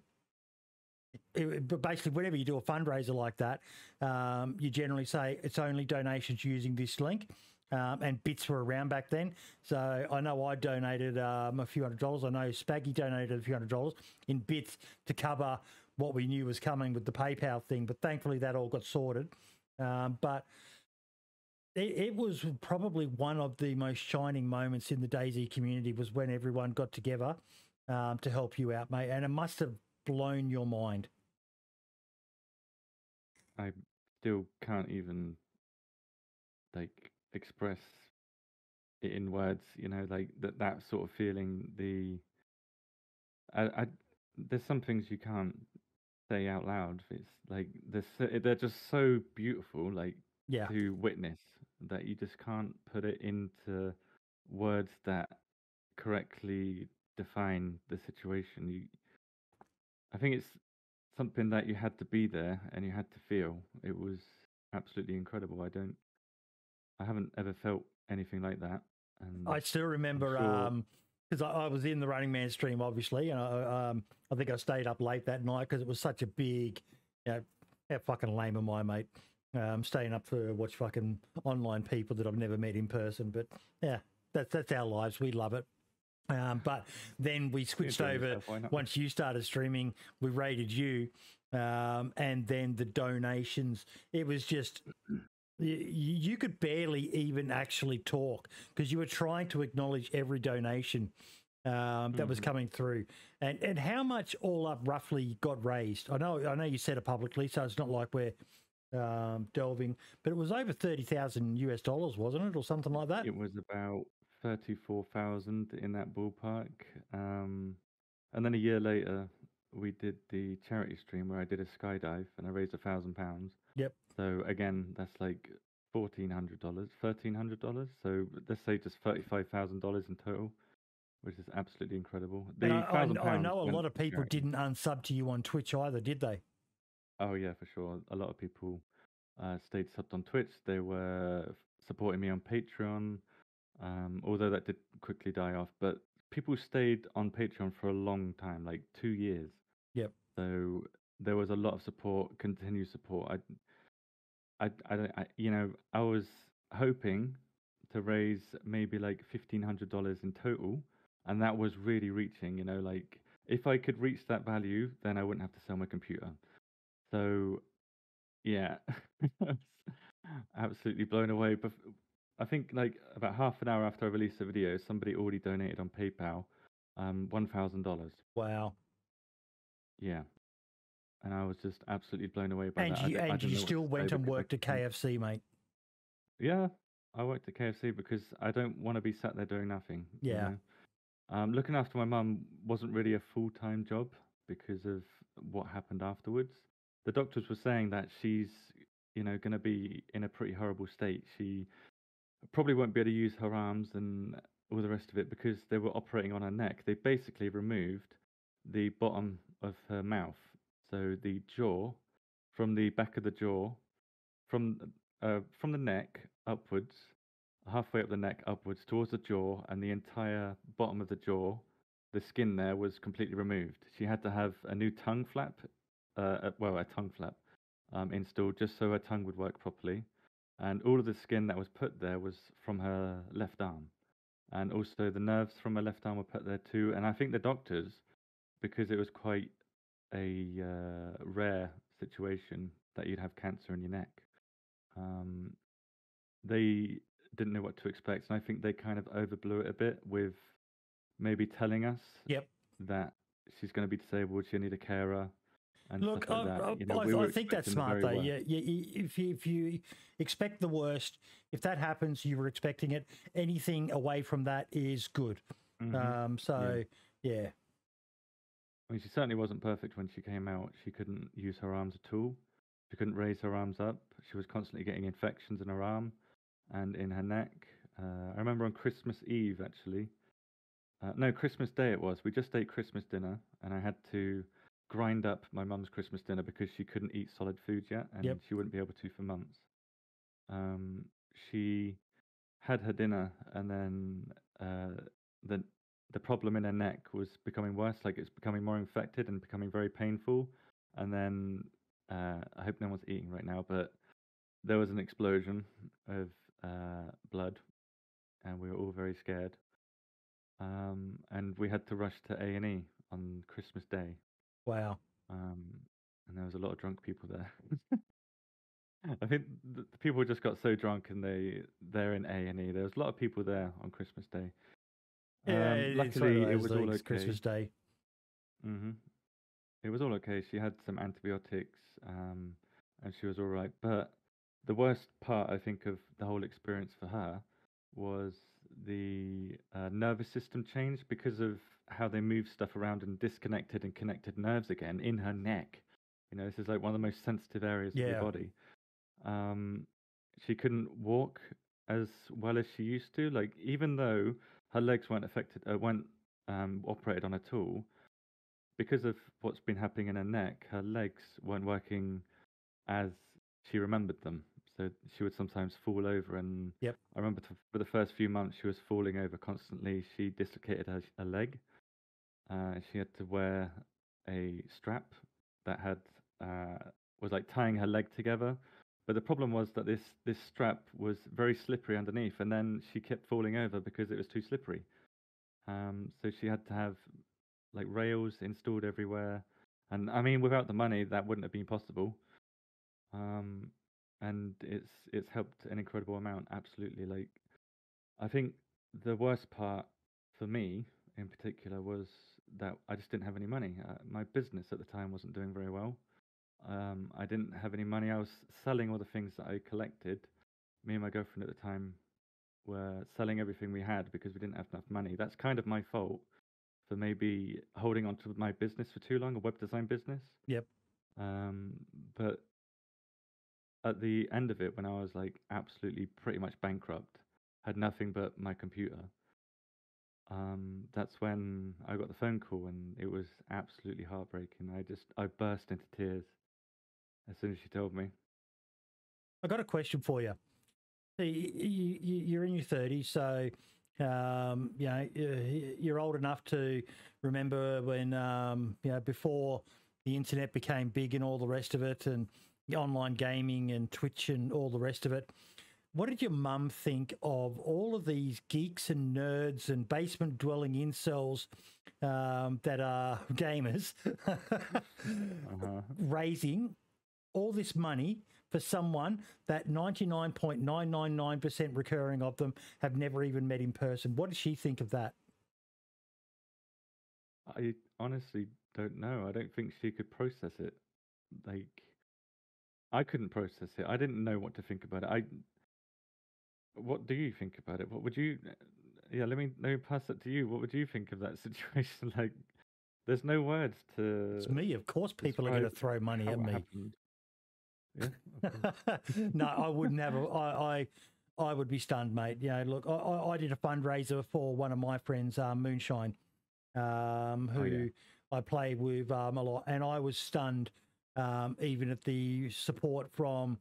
It, but basically, whenever you do a fundraiser like that, um, you generally say it's only donations using this link. Um, and bits were around back then. So I know I donated um, a few hundred dollars. I know Spaggy donated a few hundred dollars in bits to cover what we knew was coming with the PayPal thing. But thankfully, that all got sorted. Um, but it, it was probably one of the most shining moments in the DayZ community was when everyone got together um, to help you out, mate. And it must have blown your mind. I still can't even like express it in words. You know, like that that sort of feeling. The I, I there's some things you can't say out loud. It's like they're so, eh, they're just so beautiful, like Yeah. to witness that you just can't put it into words that correctly define the situation. You, I think it's something that you had to be there and you had to feel. It was absolutely incredible. I don't, I haven't ever felt anything like that. And I still remember sure. um because I, I was in the Running Man stream, obviously, and I, um, I think I stayed up late that night because it was such a big, you know, how fucking lame am I, mate? Um, staying up to watch fucking online people that I've never met in person, but yeah, that's that's our lives. We love it. Um, but then we switched over yourself, once you started streaming. We rated you, um, and then the donations. It was just you, you could barely even actually talk because you were trying to acknowledge every donation um, that was Mhm. coming through. And and how much all up roughly got raised? I know I know you said it publicly, so it's not like we're um, delving, but it was over thirty thousand US dollars, wasn't it, or something like that? It was about 34,000 in that ballpark. Um, and then a year later, we did the charity stream where I did a skydive and I raised a thousand pounds. Yep. So again, that's like fourteen hundred dollars, thirteen hundred dollars. So let's say just thirty-five thousand dollars in total, which is absolutely incredible. The And I, I, I know a lot of people didn't unsub to you on Twitch either, did they? Oh yeah, for sure. A lot of people uh, stayed subbed on Twitch. They were supporting me on Patreon, um, although that did quickly die off. But people stayed on Patreon for a long time, like two years. Yep. So there was a lot of support, continued support. I, I, I, don't- I you know, I was hoping to raise maybe like fifteen hundred dollars in total, and that was really reaching. You know, like if I could reach that value, then I wouldn't have to sell my computer. So, yeah, absolutely blown away. But I think like about half an hour after I released the video, somebody already donated on PayPal um, one thousand dollars. Wow. Yeah, and I was just absolutely blown away by And that. You I and didn't you still went and worked at KFC, mate. Yeah, I worked at KFC because I don't want to be sat there doing nothing. you Yeah. know. Um, looking after my mum wasn't really a full time job because of what happened afterwards. The doctors were saying that she's, you know, going to be in a pretty horrible state. She probably won't be able to use her arms and all the rest of it because they were operating on her neck. They basically removed the bottom of her mouth, so the jaw, from the back of the jaw, from uh, from the neck upwards, halfway up the neck upwards towards the jaw, and the entire bottom of the jaw, the skin there was completely removed. She had to have a new tongue flap, uh, uh, well, a tongue flap um, installed just so her tongue would work properly. And all of the skin that was put there was from her left arm. And also the nerves from her left arm were put there too. And I think the doctors, because it was quite a uh, rare situation that you'd have cancer in your neck, um, they didn't know what to expect, and I think they kind of overblew it a bit with maybe telling us Yep. that she's going to be disabled, she'll need a carer. And Look, like I, You know, I- we I think that's smart though. Yeah, yeah, if you, if you expect the worst, if that happens, you were expecting it. Anything away from that is good. Mhm. Um, so yeah, I mean, she certainly wasn't perfect when she came out. She couldn't use her arms at all. She couldn't raise her arms up. She was constantly getting infections in her arm and in her neck. Uh, I remember on Christmas Eve, actually. Uh, no, Christmas Day it was. We just ate Christmas dinner, and I had to grind up my mum's Christmas dinner because she couldn't eat solid food yet, and Yep. she wouldn't be able to for months. Um, she had her dinner, and then uh, the the problem in her neck was becoming worse. Like it's becoming more infected and becoming very painful. And then uh, I hope no one's eating right now, but there was an explosion of uh, blood, and we were all very scared. Um, and we had to rush to A and E on Christmas Day. wow. Um, and there was a lot of drunk people there. I think the, the people just got so drunk and they they're in A and E. There was a lot of people there on Christmas Day. Yeah, Um, luckily, it was all okay. Christmas Day. hmm It was all okay. She had some antibiotics, um, and she was all right. But the worst part, I think, of the whole experience for her was the uh, nervous system change because of how they moved stuff around and disconnected and connected nerves again in her neck. You know, this is like one of the most sensitive areas of Yeah. your body. Um, she couldn't walk as well as she used to. Like, even though her legs weren't affected, uh, weren't um, operated on at all, because of what's been happening in her neck, her legs weren't working as she remembered them. So she would sometimes fall over, and Yep. I remember t- for the first few months she was falling over constantly. She dislocated her, her leg. Uh, she had to wear a strap that had uh, was like tying her leg together. But the problem was that this this strap was very slippery underneath, and then she kept falling over because it was too slippery. Um, so she had to have like rails installed everywhere, and I mean, without the money, that wouldn't have been possible. Um, and it's it's helped an incredible amount. Absolutely, like I think the worst part for me in particular was that I just didn't have any money. Uh, my business at the time wasn't doing very well. Um, I didn't have any money. I was selling all the things that I collected. Me and my girlfriend at the time were selling everything we had because we didn't have enough money. That's kind of my fault for maybe holding on to my business for too long, a web design business. Yep. Um, but at the end of it, when I was like absolutely pretty much bankrupt, had nothing but my computer, um, that's when I got the phone call, and it was absolutely heartbreaking. I just I burst into tears as soon as she told me. I got a question for you. So you, you, you're in your 30s, so um, you know you- you're old enough to remember when um, you know before the internet became big and all the rest of it, and online gaming and Twitch and all the rest of it. What did your mum think of all of these geeks and nerds and basement dwelling incels um, that are gamers Uh-huh. raising all this money for someone that 99.999% recurring of them have never even met in person. What does she think of that? I honestly don't know. I don't think she could process it. Like, I couldn't process it. I didn't know what to think about it. I. What do you think about it? What would you? Yeah, let me let me pass it to you. What would you think of that situation? Like, there's no words to. It's me, of course. People are going to throw money at me. happened. Yeah. okay. no, I wouldn't have. A, I, I, I would be stunned, mate. You know, look, I, I, did a fundraiser for one of my friends, uh, Moonshine, um, who Oh, yeah. I play with um, a lot, and I was stunned, um, even at the support from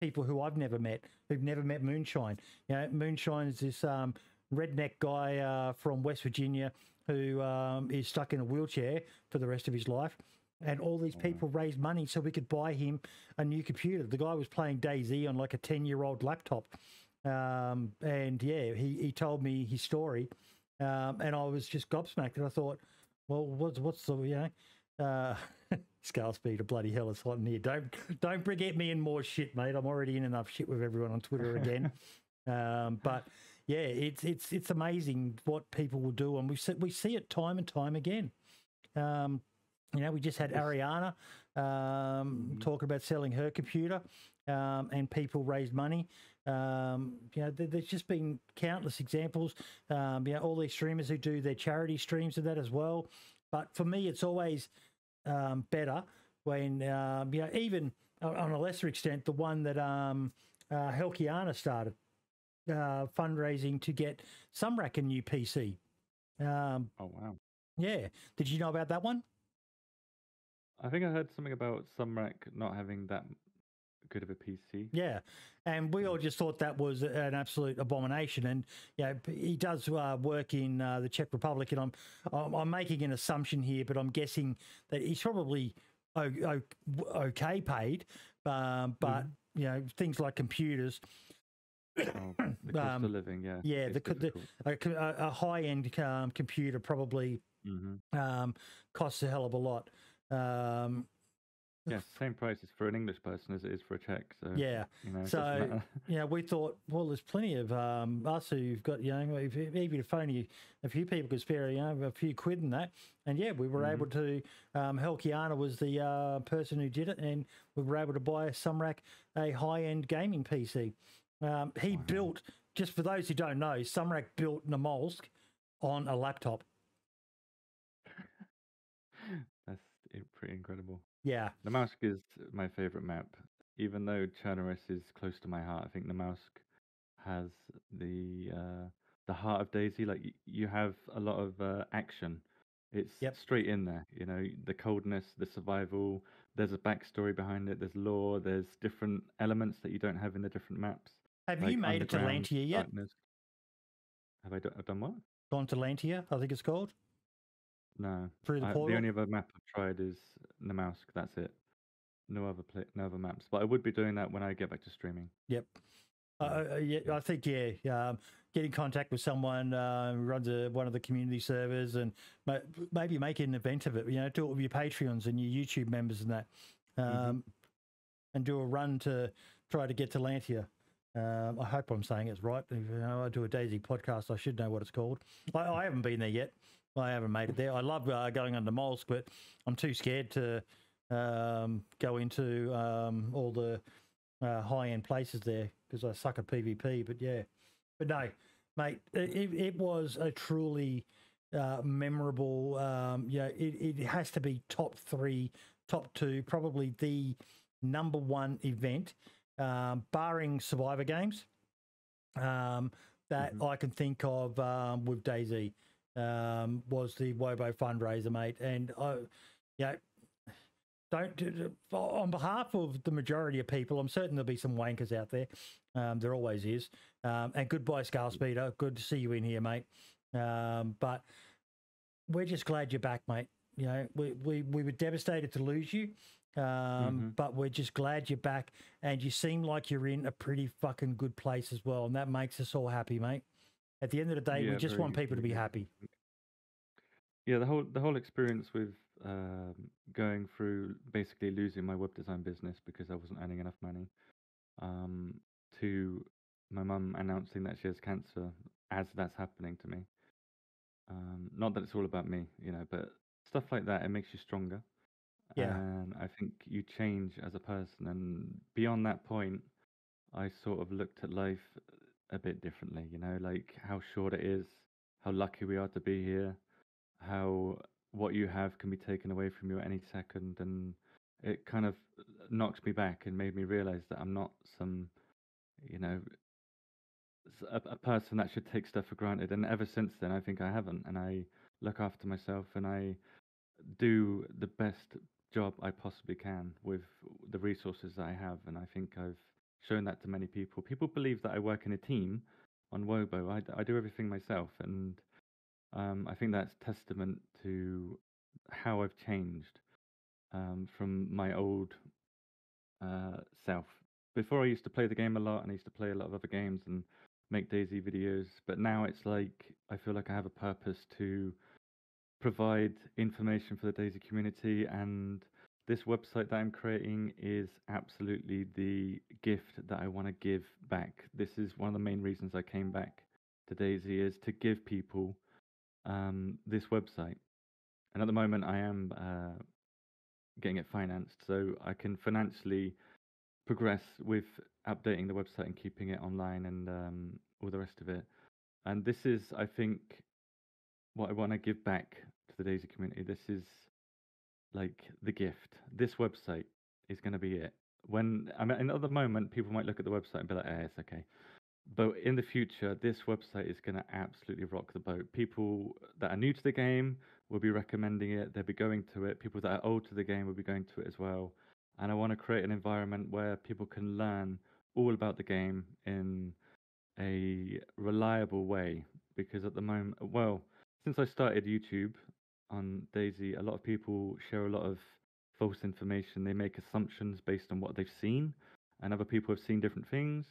people who I've never met, who've never met Moonshine. You know, Moonshine is this um, redneck guy uh, from West Virginia who um, is stuck in a wheelchair for the rest of his life. And all these people raised money so we could buy him a new computer. The guy was playing DayZ on like a 10 year old laptop. Um, and yeah, he, he told me his story. Um, and I was just gobsmacked. And I thought, well, what's, what's the, you know, uh, Scale speed of bloody hell, it's hot in here. Don't don't bring get me in more shit, mate. I'm already in enough shit with everyone on Twitter again. Um, but yeah, it's it's it's amazing what people will do, and we see, we see it time and time again. Um, you know, we just had Ariana um, mm-hmm. talking about selling her computer, um, and people raised money. Um, you know, there's just been countless examples. Um, you know, all these streamers who do their charity streams of that as well. But for me, it's always um, better when um, you know, even on a lesser extent, the one that um, uh, Helkiana started uh, fundraising to get Sumrak a new PC. Um, oh wow! Yeah, did you know about that one? I think I heard something about Sumrak not having that good of a PC. Yeah, and we all just thought that was an absolute abomination. And yeah, you know, he does uh, work in uh, the Czech Republic, and I'm, I'm, I'm making an assumption here, but I'm guessing that he's probably okay paid, um, but mm. you know things like computers. Oh, the cost um, of living, yeah, yeah, the, the, a, a high end um, computer probably mm-hmm. Um, costs a hell of a lot. Um, Yes, same prices for an English person as it is for a Czech. So yeah, you know, so yeah, we thought, well, there's plenty of um, us who've got, you know, even if only a few people could spare, you know, a few quid in that, and yeah, we were mm-hmm. able to. Um, Helkiana was the uh, person who did it, and we were able to buy Sumrak a high-end gaming PC. Um, he wow. built, just for those who don't know, Sumrak built Namalsk on a laptop. Pretty incredible. Yeah. Namalsk is my favorite map. Even though Chernarus is close to my heart, I think Namalsk has the uh, the heart of DayZ. Like you have a lot of uh, action. It's yep. straight in there. You know, the coldness, the survival. There's a backstory behind it. There's lore. There's different elements that you don't have in the different maps. Have like you made it to Lantia yet? Darkness. Have I done what? Gone to Lantia, I think it's called. No. Through the I, portal? The only other map I've tried is Namalsk. That's it. No other play, no other maps. But I would be doing that when I get back to streaming. Yep. Uh, uh, yeah, I think yeah, um, get in contact with someone uh, who runs a, one of the community servers and ma- maybe make an event of it. You know, do it with your Patreons and your YouTube members and that, mm-hmm. um, mm-hmm. and do a run to try to get to Lantia. Um, I hope I'm saying it's right. If you know, I do a DayZ podcast, I should know what it's called. I, I haven't been there yet. I haven't made it there. I love uh, going under Molsk, but I'm too scared to um, go into um, all the uh, high end places there because I suck at PvP. But yeah, but no, mate, it, it was a truly uh, memorable. Um, yeah, it, it has to be top three, top two, probably the number one event, um, barring Survivor Games, um, that mm-hmm. I can think of um, with DayZ um, was the Wobo fundraiser, mate. And I, yeah, don't on behalf of the majority of people. I'm certain there'll be some wankers out there. Um, there always is. Um, and goodbye, Skull Speeder. Good to see you in here, mate. Um, but we're just glad you're back, mate. You know, we, we, we were devastated to lose you. Um, mm-hmm. But we're just glad you're back, and you seem like you're in a pretty fucking good place as well, and that makes us all happy, mate. At the end of the day, yeah, we just want people to be happy. Yeah, the whole the whole experience with um, going through basically losing my web design business because I wasn't earning enough money, um, to my mum announcing that she has cancer as that's happening to me. Um, not that it's all about me, you know, but stuff like that it makes you stronger. Yeah. And I think you change as a person, and beyond that point, I sort of looked at life a bit differently, you know, like how short it is, how lucky we are to be here, how what you have can be taken away from you at any second. And it kind of uh, knocks me back and made me realize that I'm not some, you know, a, a person that should take stuff for granted. And ever since then, I think I haven't. And I look after myself and I do the best job I possibly can with the resources that I have. And I think I've shown that to many people. People believe that I work in a team on Wobo. I, I do everything myself, and um, I think that's testament to how I've changed um, from my old uh, self. Before I used to play the game a lot, and I used to play a lot of other games and make DayZ videos. But now it's like I feel like I have a purpose to provide information for the DayZ community and this website that I'm creating is absolutely the gift that I want to give back. This is one of the main reasons I came back to DayZ is to give people um, this website. And at the moment, I am uh, getting it financed, so I can financially progress with updating the website and keeping it online and um, all the rest of it. And this is, I think, what I want to give back to the DayZ community. This is like the gift. This website is going to be it. When I mean, at the moment, people might look at the website and be like, "Eh, it's okay." But in the future, this website is going to absolutely rock the boat. People that are new to the game will be recommending it. They'll be going to it. People that are old to the game will be going to it as well. And I want to create an environment where people can learn all about the game in a reliable way. Because at the moment, well, since I started YouTube on DayZ, a lot of people share a lot of false information. They make assumptions based on what they've seen, and other people have seen different things,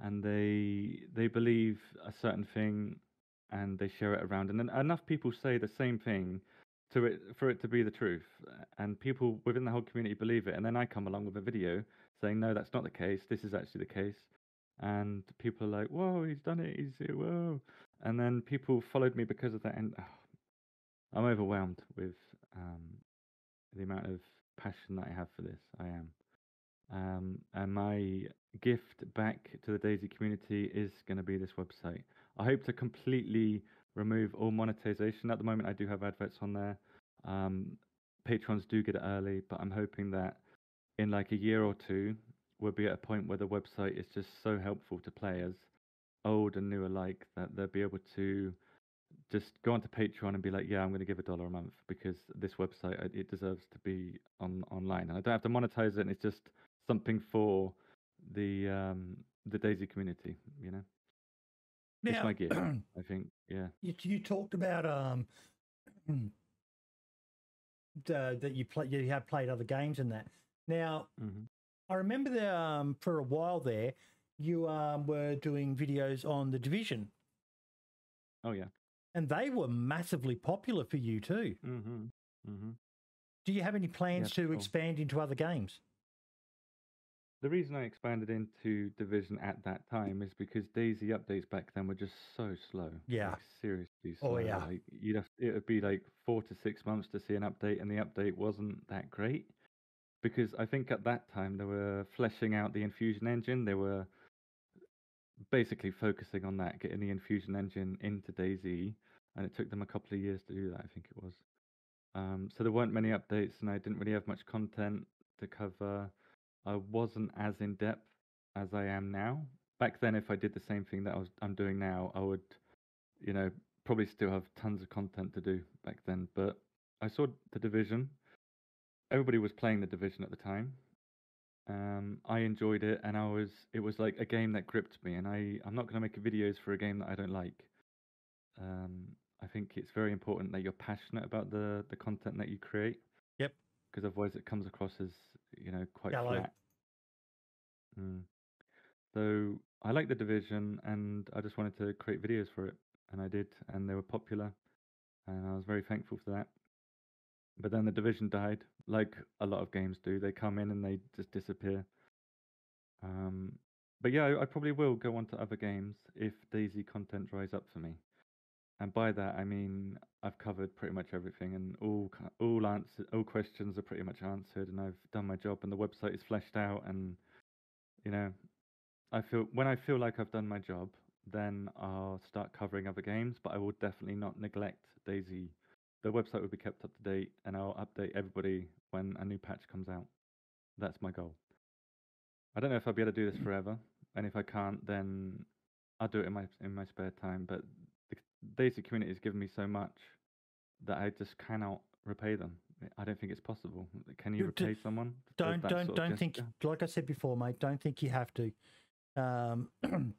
and they they believe a certain thing, and they share it around. And then enough people say the same thing to it for it to be the truth, and people within the whole community believe it. And then I come along with a video saying, no, that's not the case. This is actually the case. And people are like, whoa, he's done it. He's whoa. And then people followed me because of that. And oh, I'm overwhelmed with um, the amount of passion that I have for this. I am. Um, and my gift back to the DayZ community is going to be this website. I hope to completely remove all monetization. At the moment, I do have adverts on there. Um, patrons do get it early, but I'm hoping that in like a year or two, we'll be at a point where the website is just so helpful to players, old and new alike, that they'll be able to just go onto Patreon and be like, yeah, I'm going to give a dollar a month because this website it deserves to be on online, and I don't have to monetize it. And it's just something for the um, the DayZ community, you know. Now, it's my gift, I think. Yeah. You, you talked about um the, that you play you have played other games and that. Now, mm-hmm. I remember that um, for a while there, you um, were doing videos on the division. Oh yeah, and they were massively popular for you too. Mm-hmm. Mm-hmm. Do you have any plans yeah, to cool. expand into other games? The reason I expanded into Division at that time is because DayZ updates back then were just so slow. Yeah, like, seriously oh, slow. Oh yeah, like, you'd have, it would be like four to six months to see an update, and the update wasn't that great because I think at that time they were fleshing out the Enfusion engine. They were basically focusing on that, getting the Enfusion engine into DayZ, and it took them a couple of years to do that. I think it was. Um, so there weren't many updates, and I didn't really have much content to cover. I wasn't as in depth as I am now. Back then, if I did the same thing that I was I'm doing now, I would, you know, probably still have tons of content to do back then. But I saw the division everybody was playing the division at the time. Um, I enjoyed it, and I was it was like a game that gripped me. And I I'm not going to make videos for a game that I don't like. Um, I think it's very important that you're passionate about the the content that you create. Yep. Because otherwise, it comes across as you know quite Yellow. flat. Mm. So I like the division, and I just wanted to create videos for it, and I did, and they were popular, and I was very thankful for that. But then the division died, like a lot of games do. They come in and they just disappear. Um, but yeah, I, I probably will go on to other games if DayZ content dries up for me. And by that I mean I've covered pretty much everything, and all all answer all questions are pretty much answered, and I've done my job, and the website is fleshed out, and you know, I feel when I feel like I've done my job, then I'll start covering other games. But I will definitely not neglect DayZ the website will be kept up to date, and I'll update everybody when a new patch comes out. That's my goal. I don't know if I'll be able to do this forever, and if I can't, then I'll do it in my in my spare time. But the DayZ community has given me so much that I just cannot repay them. I don't think it's possible. Can you repay someone? Don't don't don't think. Like I said before, mate. Don't think you have to. Um,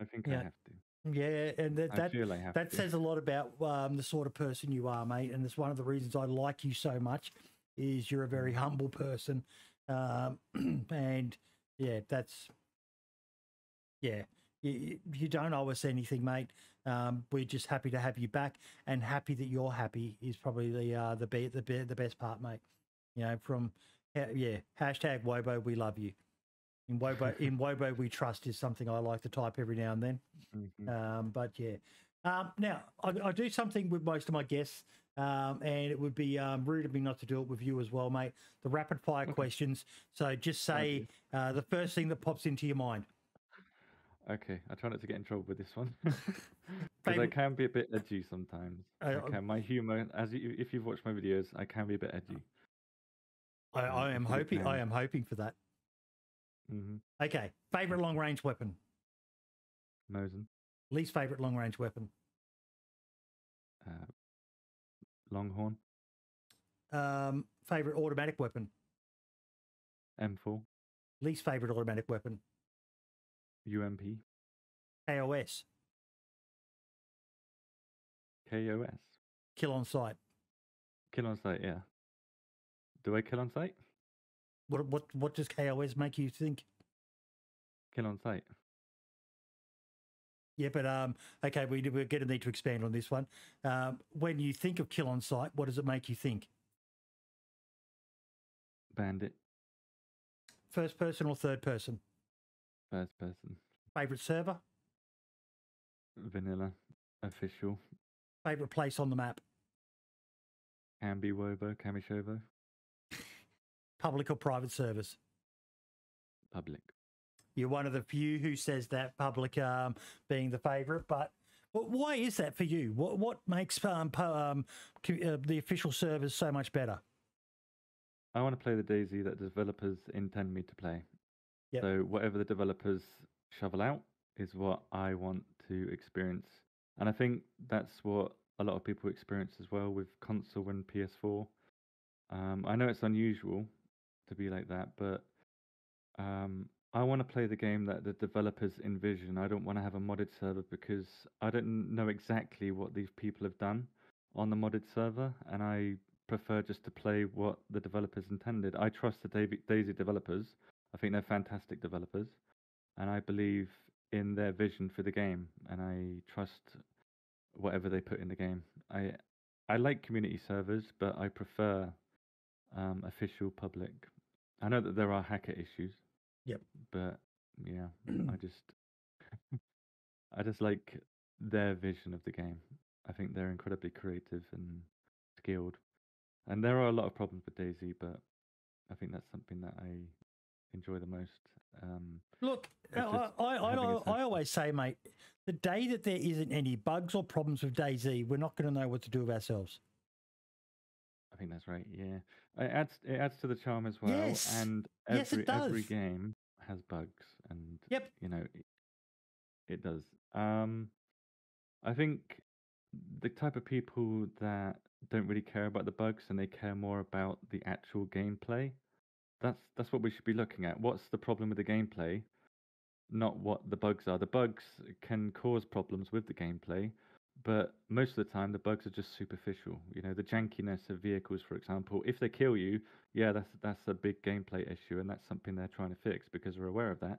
I think yeah. I have to. Yeah, and that that, that says a lot about um, the sort of person you are, mate. And it's one of the reasons I like you so much. Is you're a very mm. humble person, um, and yeah, that's yeah. You, you don't owe us anything, mate. Um, we're just happy to have you back, and happy that you're happy is probably the uh, the be, the be, the best part, mate. You know, from yeah, hashtag Wobo, we love you. In Wobo, in Wobo, we trust is something I like to type every now and then. Mhm. Um, but yeah. Um, now, I, I do something with most of my guests, um, and it would be um, rude of me not to do it with you as well, mate. The rapid fire questions. So just say uh, the first thing that pops into your mind. Okay, I try not to get in trouble with this one because I can be a bit edgy sometimes. Uh, can. My humor, as you, if you've watched my videos, I can be a bit edgy. I, I am hoping. I am hoping for that. Hmm Okay. Favorite long range weapon. Mosin, Least favorite long range weapon. uh, Longhorn, Um, favorite automatic weapon. M4, Least favorite automatic weapon. UMP, KOS. KOS. Kill on sight. Kill on sight, yeah. Do I kill on sight? What what what does KOS make you think? Kill on sight. Yeah, but um, okay, we, we're going to need to expand on this one. Um, when you think of kill on sight, what does it make you think? Bandit, First person or third person? first person. Favorite server? Vanilla, official. Favorite place on the map? Be Wobo, Kamyshovo, Public or private service? public. You're one of the few who says that public um, being the favorite, but wh- why is that for you? What what makes um, um, uh, the official service so much better? I want to play the DayZ that developers intend me to play. Yep. So whatever the developers shovel out is what I want to experience. And I think that's what a lot of people experience as well with console and PS4. Um, I know it's unusual to be like that, but um, I want to play the game that the developers envision. I don't want to have a modded server because I don't know exactly what these people have done on the modded server, and I prefer just to play what the developers intended. I trust the DayZ, developers. I think they're fantastic developers, and I believe in their vision for the game, and I trust whatever they put in the game. I I like community servers, but I prefer um, official public. I know that there are hacker issues. Yep. But yeah, I just I just like their vision of the game. I think they're incredibly creative and skilled. And there are a lot of problems with DayZ, but I think that's something that I enjoy the most. Um, Look, It's I, I, I, I, always say, mate, the day that there isn't any bugs or problems with DayZ, we're not going to know what to do with ourselves. I think that's right. Yeah, it adds it adds to the charm as well. Yes. And Yes, every it every game has bugs, and Yep. you know it, it does. Um, I think the type of people that don't really care about the bugs and they care more about the actual gameplay. That's that's what we should be looking at. What's the problem with the gameplay? Not what the bugs are. The bugs can cause problems with the gameplay, but most of the time the bugs are just superficial. You know, the jankiness of vehicles, for example. If they kill you, yeah, that's that's a big gameplay issue, and that's something they're trying to fix because we're aware of that.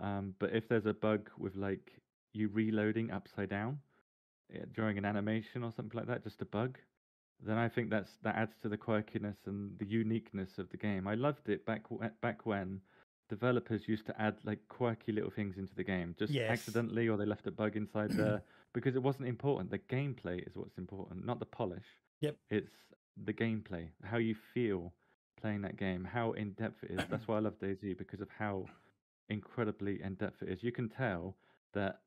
Um, but if there's a bug with like you reloading upside down eh, during an animation or something like that, just a bug, then I think that's that adds to the quirkiness and the uniqueness of the game. I loved it back back when developers used to add like quirky little things into the game, just Yes. accidentally, or they left a bug inside there because it wasn't important. The gameplay is what's important, not the polish. Yep. It's the gameplay, how you feel playing that game, how in depth it is. That's why I love DayZ because of how incredibly in depth it is. You can tell that.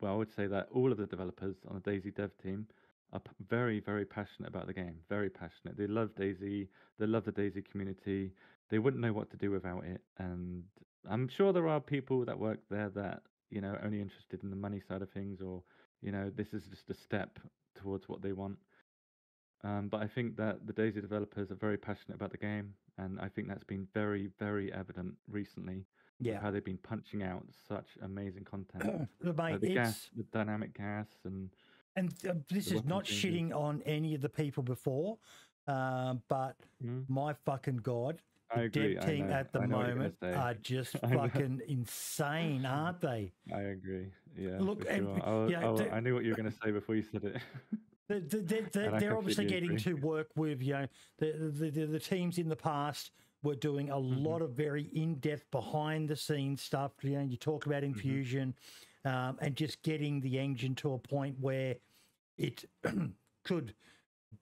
Well, I would say that all of the developers on the DayZ dev team are p- very, very passionate about the game. Very passionate. They love DayZ. They love the DayZ community. They wouldn't know what to do without it. And I'm sure there are people that work there that you know only interested in the money side of things, or you know this is just a step towards what they want. Um, but I think that the DayZ developers are very passionate about the game, and I think that's been very, very evident recently. Yeah. How they've been punching out such amazing content. Uh, the gas, the dynamic gas, and and uh, this is not shitting on any of the people before, um, but Mm, my fucking god, I agree. dev team know, at the I know what you're gonna moment are just fucking insane, aren't they? I agree. Yeah, Look, for and sure. I, yeah, I, the- I knew what you were going to say before you said it. They're, they're, they're, they're obviously getting agree. to work with you know the, the, the, the teams in the past were doing a mm-hmm. lot of very in-depth behind the scenes stuff you know you talk about mm-hmm. Enfusion mm-hmm. um, and just getting the engine to a point where it could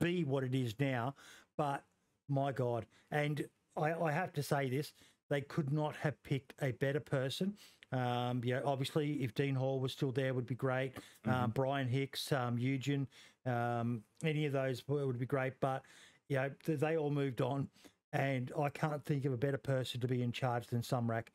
be what it is now but my god and I, I have to say this they could not have picked a better person um, you know, obviously, if Dean Hall was still there, would be great. Um, mm-hmm. Um, Brian Hicks, um, Eugen, um, any of those would be great. But you know, they all moved on, and I can't think of a better person to be in charge than Sumrak.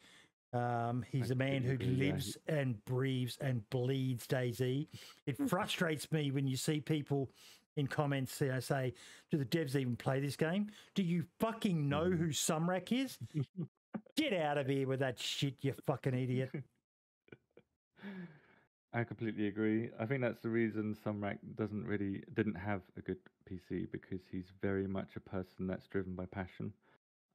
Um, he's I a man who lives and breathes and bleeds DayZ. It frustrates me when you see people in comments you know, say, "Do the devs even play this game? Do you fucking know mm. who Sumrak is? Get out of here with that shit, you fucking idiot." I completely agree. I think that's the reason Sumrak doesn't really didn't have a good PC because he's very much a person that's driven by passion,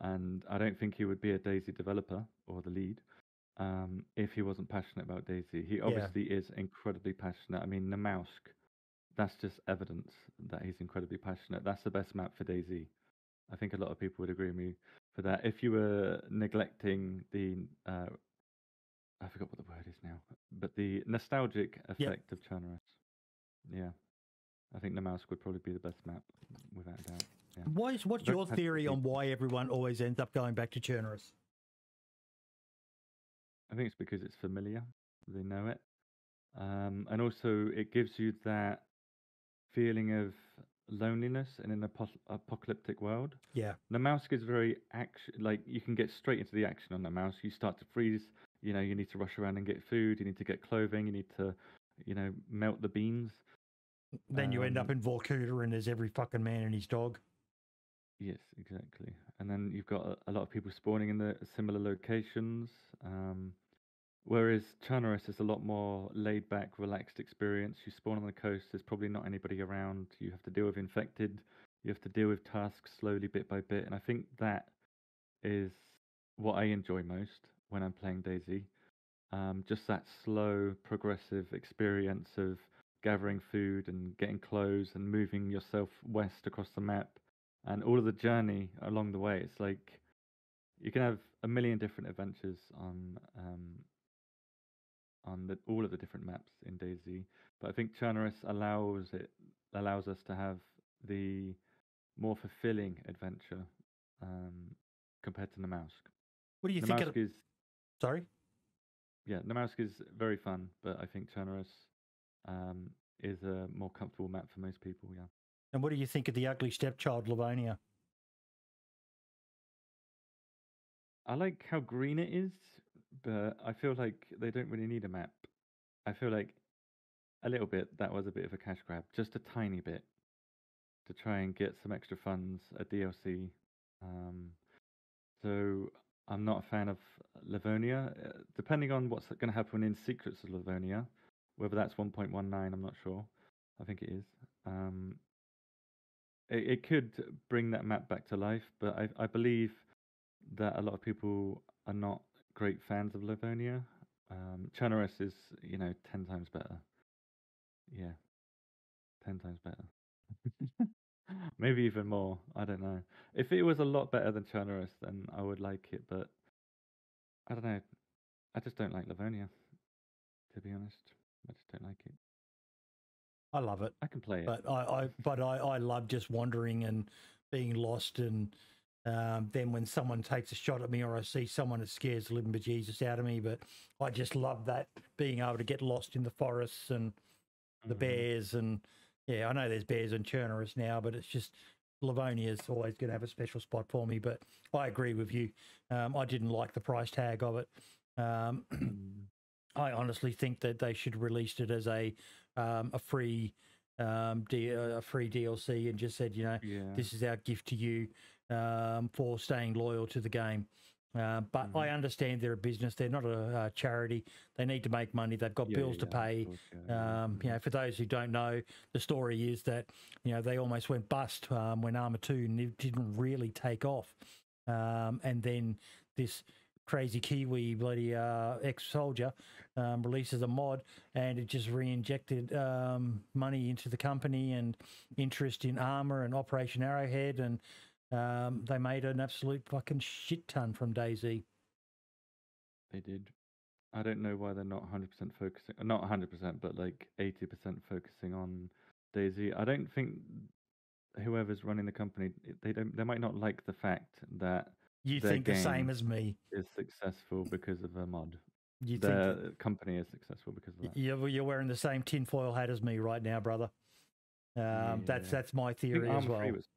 and I don't think he would be a DayZ developer or the lead um, if he wasn't passionate about DayZ. He obviously yeah. is incredibly passionate. I mean, Namalsk, that's just evidence that he's incredibly passionate. That's the best map for DayZ. I think a lot of people would agree with me for that. If you were neglecting the uh, I forgot what the word is now, but the nostalgic effect yep. of Chernarus. Yeah, I think Namalsk would probably be the best map without a doubt. Yeah. Why is, what's your theory on why everyone always ends up going back to Chernarus? I think it's because it's familiar. They know it, um, and also it gives you that feeling of loneliness in an ap- apocalyptic world. Yeah, Namalsk is very action. Like you can get straight into the action on Namalsk. You start to freeze you know, you need to rush around and get food. You need to get clothing. You need to, you know, melt the beans. Then um, you end up um in Vorkuta and there's every fucking man and his dog. Yes, exactly. And then you've got a, a lot of people spawning in the similar locations. Um, whereas Chernarus is a lot more laid back, relaxed experience. You spawn on the coast, there's probably not anybody around. You have to deal with infected. You have to deal with tasks slowly, bit by bit. And I think that is what I enjoy most when I'm playing DayZ. Um, just that slow, progressive experience of gathering food and getting clothes and moving yourself west across the map, and all of the journey along the way. It's like you can have a million different adventures on um, on the, all of the different maps in DayZ, but I think Chernarus allows it allows us to have the more fulfilling adventure um, compared to Namalsk. What do you Namalsk think? Of, is, Sorry. Yeah, Namalsk is very fun, but I think Chernarus um, is a more comfortable map for most people. Yeah. And what do you think of the ugly stepchild Livonia? I like how green it is, but I feel like they don't really need a map. I feel like a little bit that was a bit of a cash grab, just a tiny bit, to try and get some extra funds, a DLC. Um, so I'm not a fan of Livonia. Uh, depending on what's going to happen in Secrets of Livonia, whether that's 1.19, I'm not sure. I think it is. Um, it, it, could bring that map back to life, but I, I believe that a lot of people are not great fans of Livonia. Um, Chernarus is, you know, 10 times better. Yeah, 10 times better. Maybe even more. I don't know. If it was a lot better than Chernarus, then I would like it. But I don't know. I just don't like Livonia. To be honest, I just don't like it. I love it. I can play it, but I, I but I, I love just wandering and being lost. And um, then when someone takes a shot at me, or I see someone that scares the living bejesus out of me, but I just love that being able to get lost in the forests and the mm-hmm. bears and yeah, I know there's bears and Chernarus now, but it's just Livonia is always going to have a special spot for me. But I agree with you. Um, I didn't like the price tag of it. Um, I honestly think that they should release it as a um, a free um, D- a free DLC and just said, you know, yeah. this is our gift to you um, for staying loyal to the game. Uh, but mm-hmm. I understand they're a business; they're not a, a, charity. They need to make money. They've got yeah, bills yeah, to pay. Um, you know, for those who don't know, the story is that you know they almost went bust um, when Arma Two didn't really take off, um, and then this crazy Kiwi bloody uh, ex soldier um, releases a mod and it just re injected um, money into the company and interest in Arma and Operation Arrowhead. And um, they made an absolute fucking shit ton from DayZ. They did. I don't know why they're not 100% focusing, not 100%, but like 80% focusing on DayZ. I don't think whoever's running the company, they don't, they might not like the fact that you their think the same as me. is successful because of a mod. You think The company is successful because of that. you're, you're wearing the same tinfoil hat as me right now, brother. Um, That's Yeah. that's my I think theory as well. Was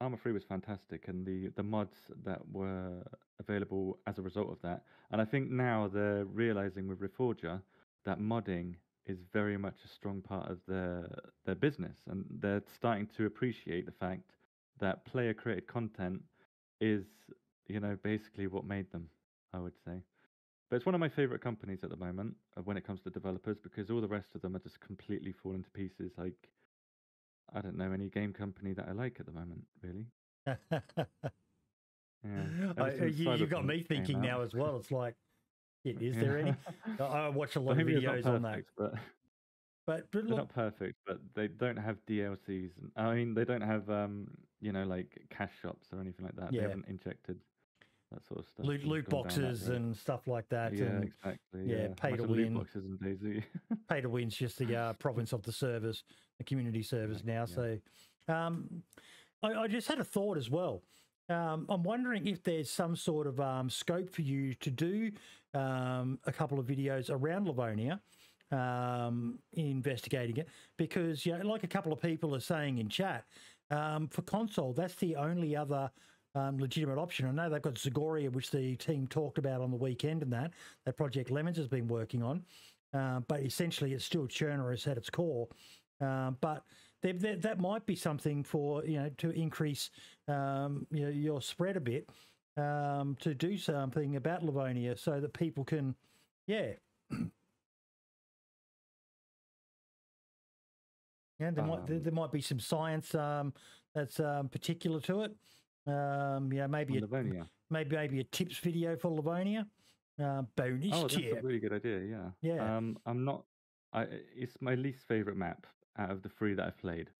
Arma Free was fantastic, and the the mods that were available as a result of that. And I think now they're realizing with Reforger that modding is very much a strong part of their their business, and they're starting to appreciate the fact that player created content is you know basically what made them. I would say. But it's one of my favorite companies at the moment uh, when it comes to developers because all the rest of them are just completely falling to pieces. Like I don't know any game company that I like at the moment, really. Yeah. I- Ever you, you got me thinking now as well. It's like, is Yeah. there any? I watch a lot of videos on that. But But, but look, not perfect, but they don't have DLCs. I mean, they don't have um, you know, like cash shops or anything like that. Yeah. They haven't injected that sort of stuff. loot, loot gone down that boxes and stuff like that. yeah, and exactly. yeah, Yeah, pay to of loot win. boxes and DayZ. pay to win's just the uh, province of the service, the community servers now. yeah. So, um, I, I just had a thought as well. Um, I'm wondering if there's some sort of um, scope for you to do um, a couple of videos around Livonia, um, investigating it, because you know, like a couple of people are saying in chat, um, for console, that's the only other um, legitimate option. I know they've got Zagoria, which the team talked about on the weekend, and that that Project Lemons has been working on. Uh, but essentially, it's still Chernarus at its core. Um, but there, there, that might be something for you know to increase um, you know, your spread a bit um, to do something about Livonia so that people can, yeah. Yeah, there might there, Um, there might be some science um, that's um, particular to it. Um, yeah, maybe a, maybe maybe a tips video for Livonia. Uh, bonus Oh, that's tip. a really good idea. Yeah. Yeah. Um, I'm not. I it's my least favorite map out of the three that I've played.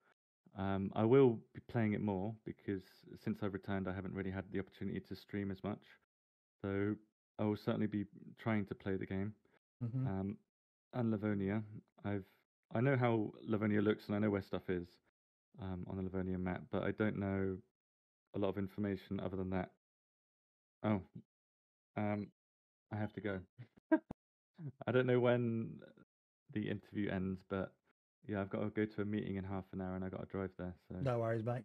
Um, I will be playing it more because since I've returned, I haven't really had the opportunity to stream as much. So I will certainly be trying to play the game. Mhm. Um, and Livonia, I've I know how Livonia looks and I know where stuff is um, on the Livonia map, but I don't know a lot of information other than that. Oh, um, I have to go. I don't know when the interview ends, but yeah, I've got to go to a meeting in half an hour and I've got to drive there. So No worries, mate.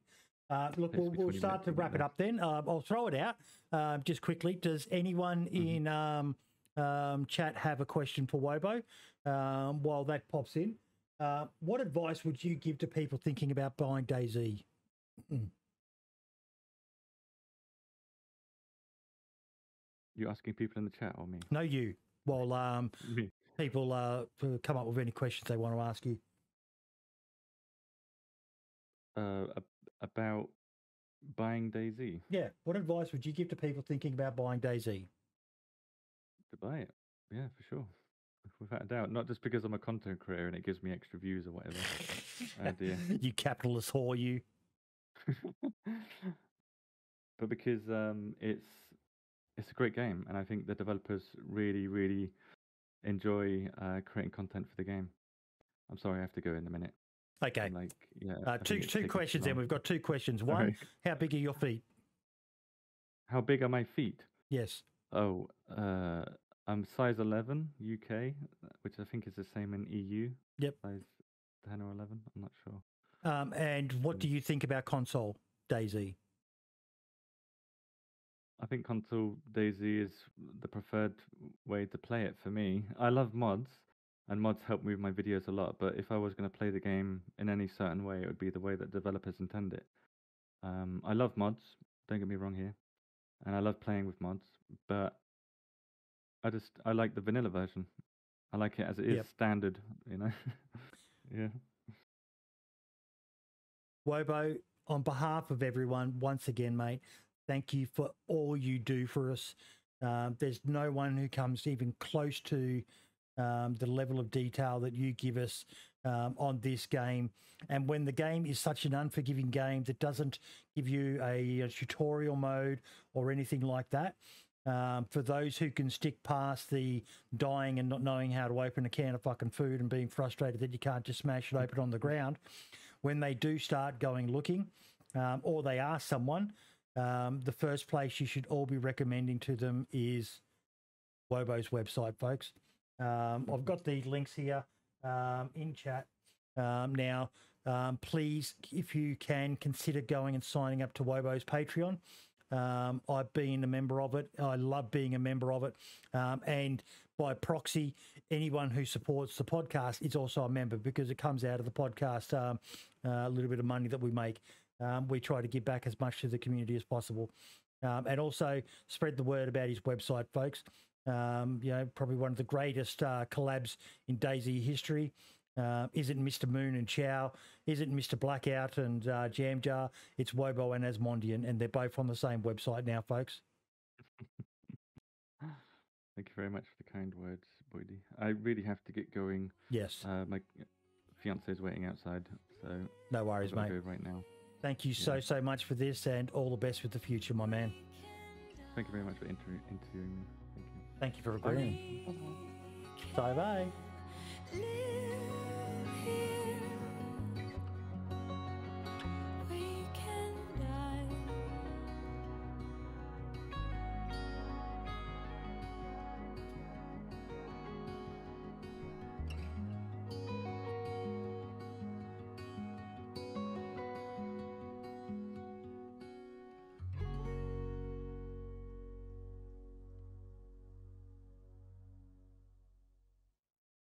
Uh, look, we'll, we'll start to wrap it up then. Uh, I'll throw it out uh, just quickly. Does anyone Mm-hmm. in um, um, chat have a question for Wobo um, while that pops in? Uh, what advice would you give to people thinking about buying DayZ? You asking people in the chat or me? No, you. While um, people uh, come up with any questions they want to ask you. Uh, about buying DayZ Yeah. What advice would you give to people thinking about buying DayZ? to buy it. Yeah, for sure. Without a doubt. Not just because I'm a content creator and it gives me extra views or whatever. Dear. you capitalist whore, you. but because um, it's it's a great game, and I think the developers really, really enjoy uh, creating content for the game. I'm sorry, I have to go in a minute. Okay. Like, yeah. Uh, two two questions. Then we've got two questions. One, Alright. how big are your feet? How big are my feet? Yes. Oh, uh, I'm size 11 UK, which I think is the same in EU. Yep. Size 10 or 11. I'm not sure. Um, and what do you think about console DayZ? I think console DayZ is the preferred way to play it for me. I love mods, and mods help move my videos a lot. But if I was going to play the game in any certain way, it would be the way that developers intend it. Um, I love mods. Don't get me wrong here, and I love playing with mods. But I just I like the vanilla version. I like it as it is Yep. standard. You know. yeah. Wobo, on behalf of everyone, once again, mate, thank you for all you do for us. Um, there's no one who comes even close to um, the level of detail that you give us um, on this game. And when the game is such an unforgiving game that doesn't give you a, a tutorial mode or anything like that, um, for those who can stick past the dying and not knowing how to open a can of fucking food and being frustrated that you can't just smash it open on the ground, when they do start going looking, um, or they ask someone, um, the first place you should all be recommending to them is Wobo's website, folks. Um, I've got the links here um, in chat. Um, now, um, please, if you can, consider going and signing up to Wobo's Patreon. Um, I've been a member of it. I love being a member of it. And by proxy, anyone who supports the podcast is also a member because it comes out of the podcast, uh, a little bit of money that we make. Um, we try to give back as much to the community as possible. Um, and also spread the word about his website, folks. Um, you know, probably one of the greatest uh, collabs in DayZ history. Uh, is it Mr. Moon and Chow? Is it Mr. Blackout and uh, Jam Jar? It's Wobo and Asmondian, and they're both on the same website now, folks. Thank you very much for the kind words, Boydy. I really have to get going. Yes. Uh, my fiance is waiting outside, so no worries, I've got to mate. go right now. Thank you so, Yeah. so much for this, and all the best with the future, my man. Thank you very much for inter- interviewing me. Thank you. Thank you for Bye. agreeing. Bye bye. Live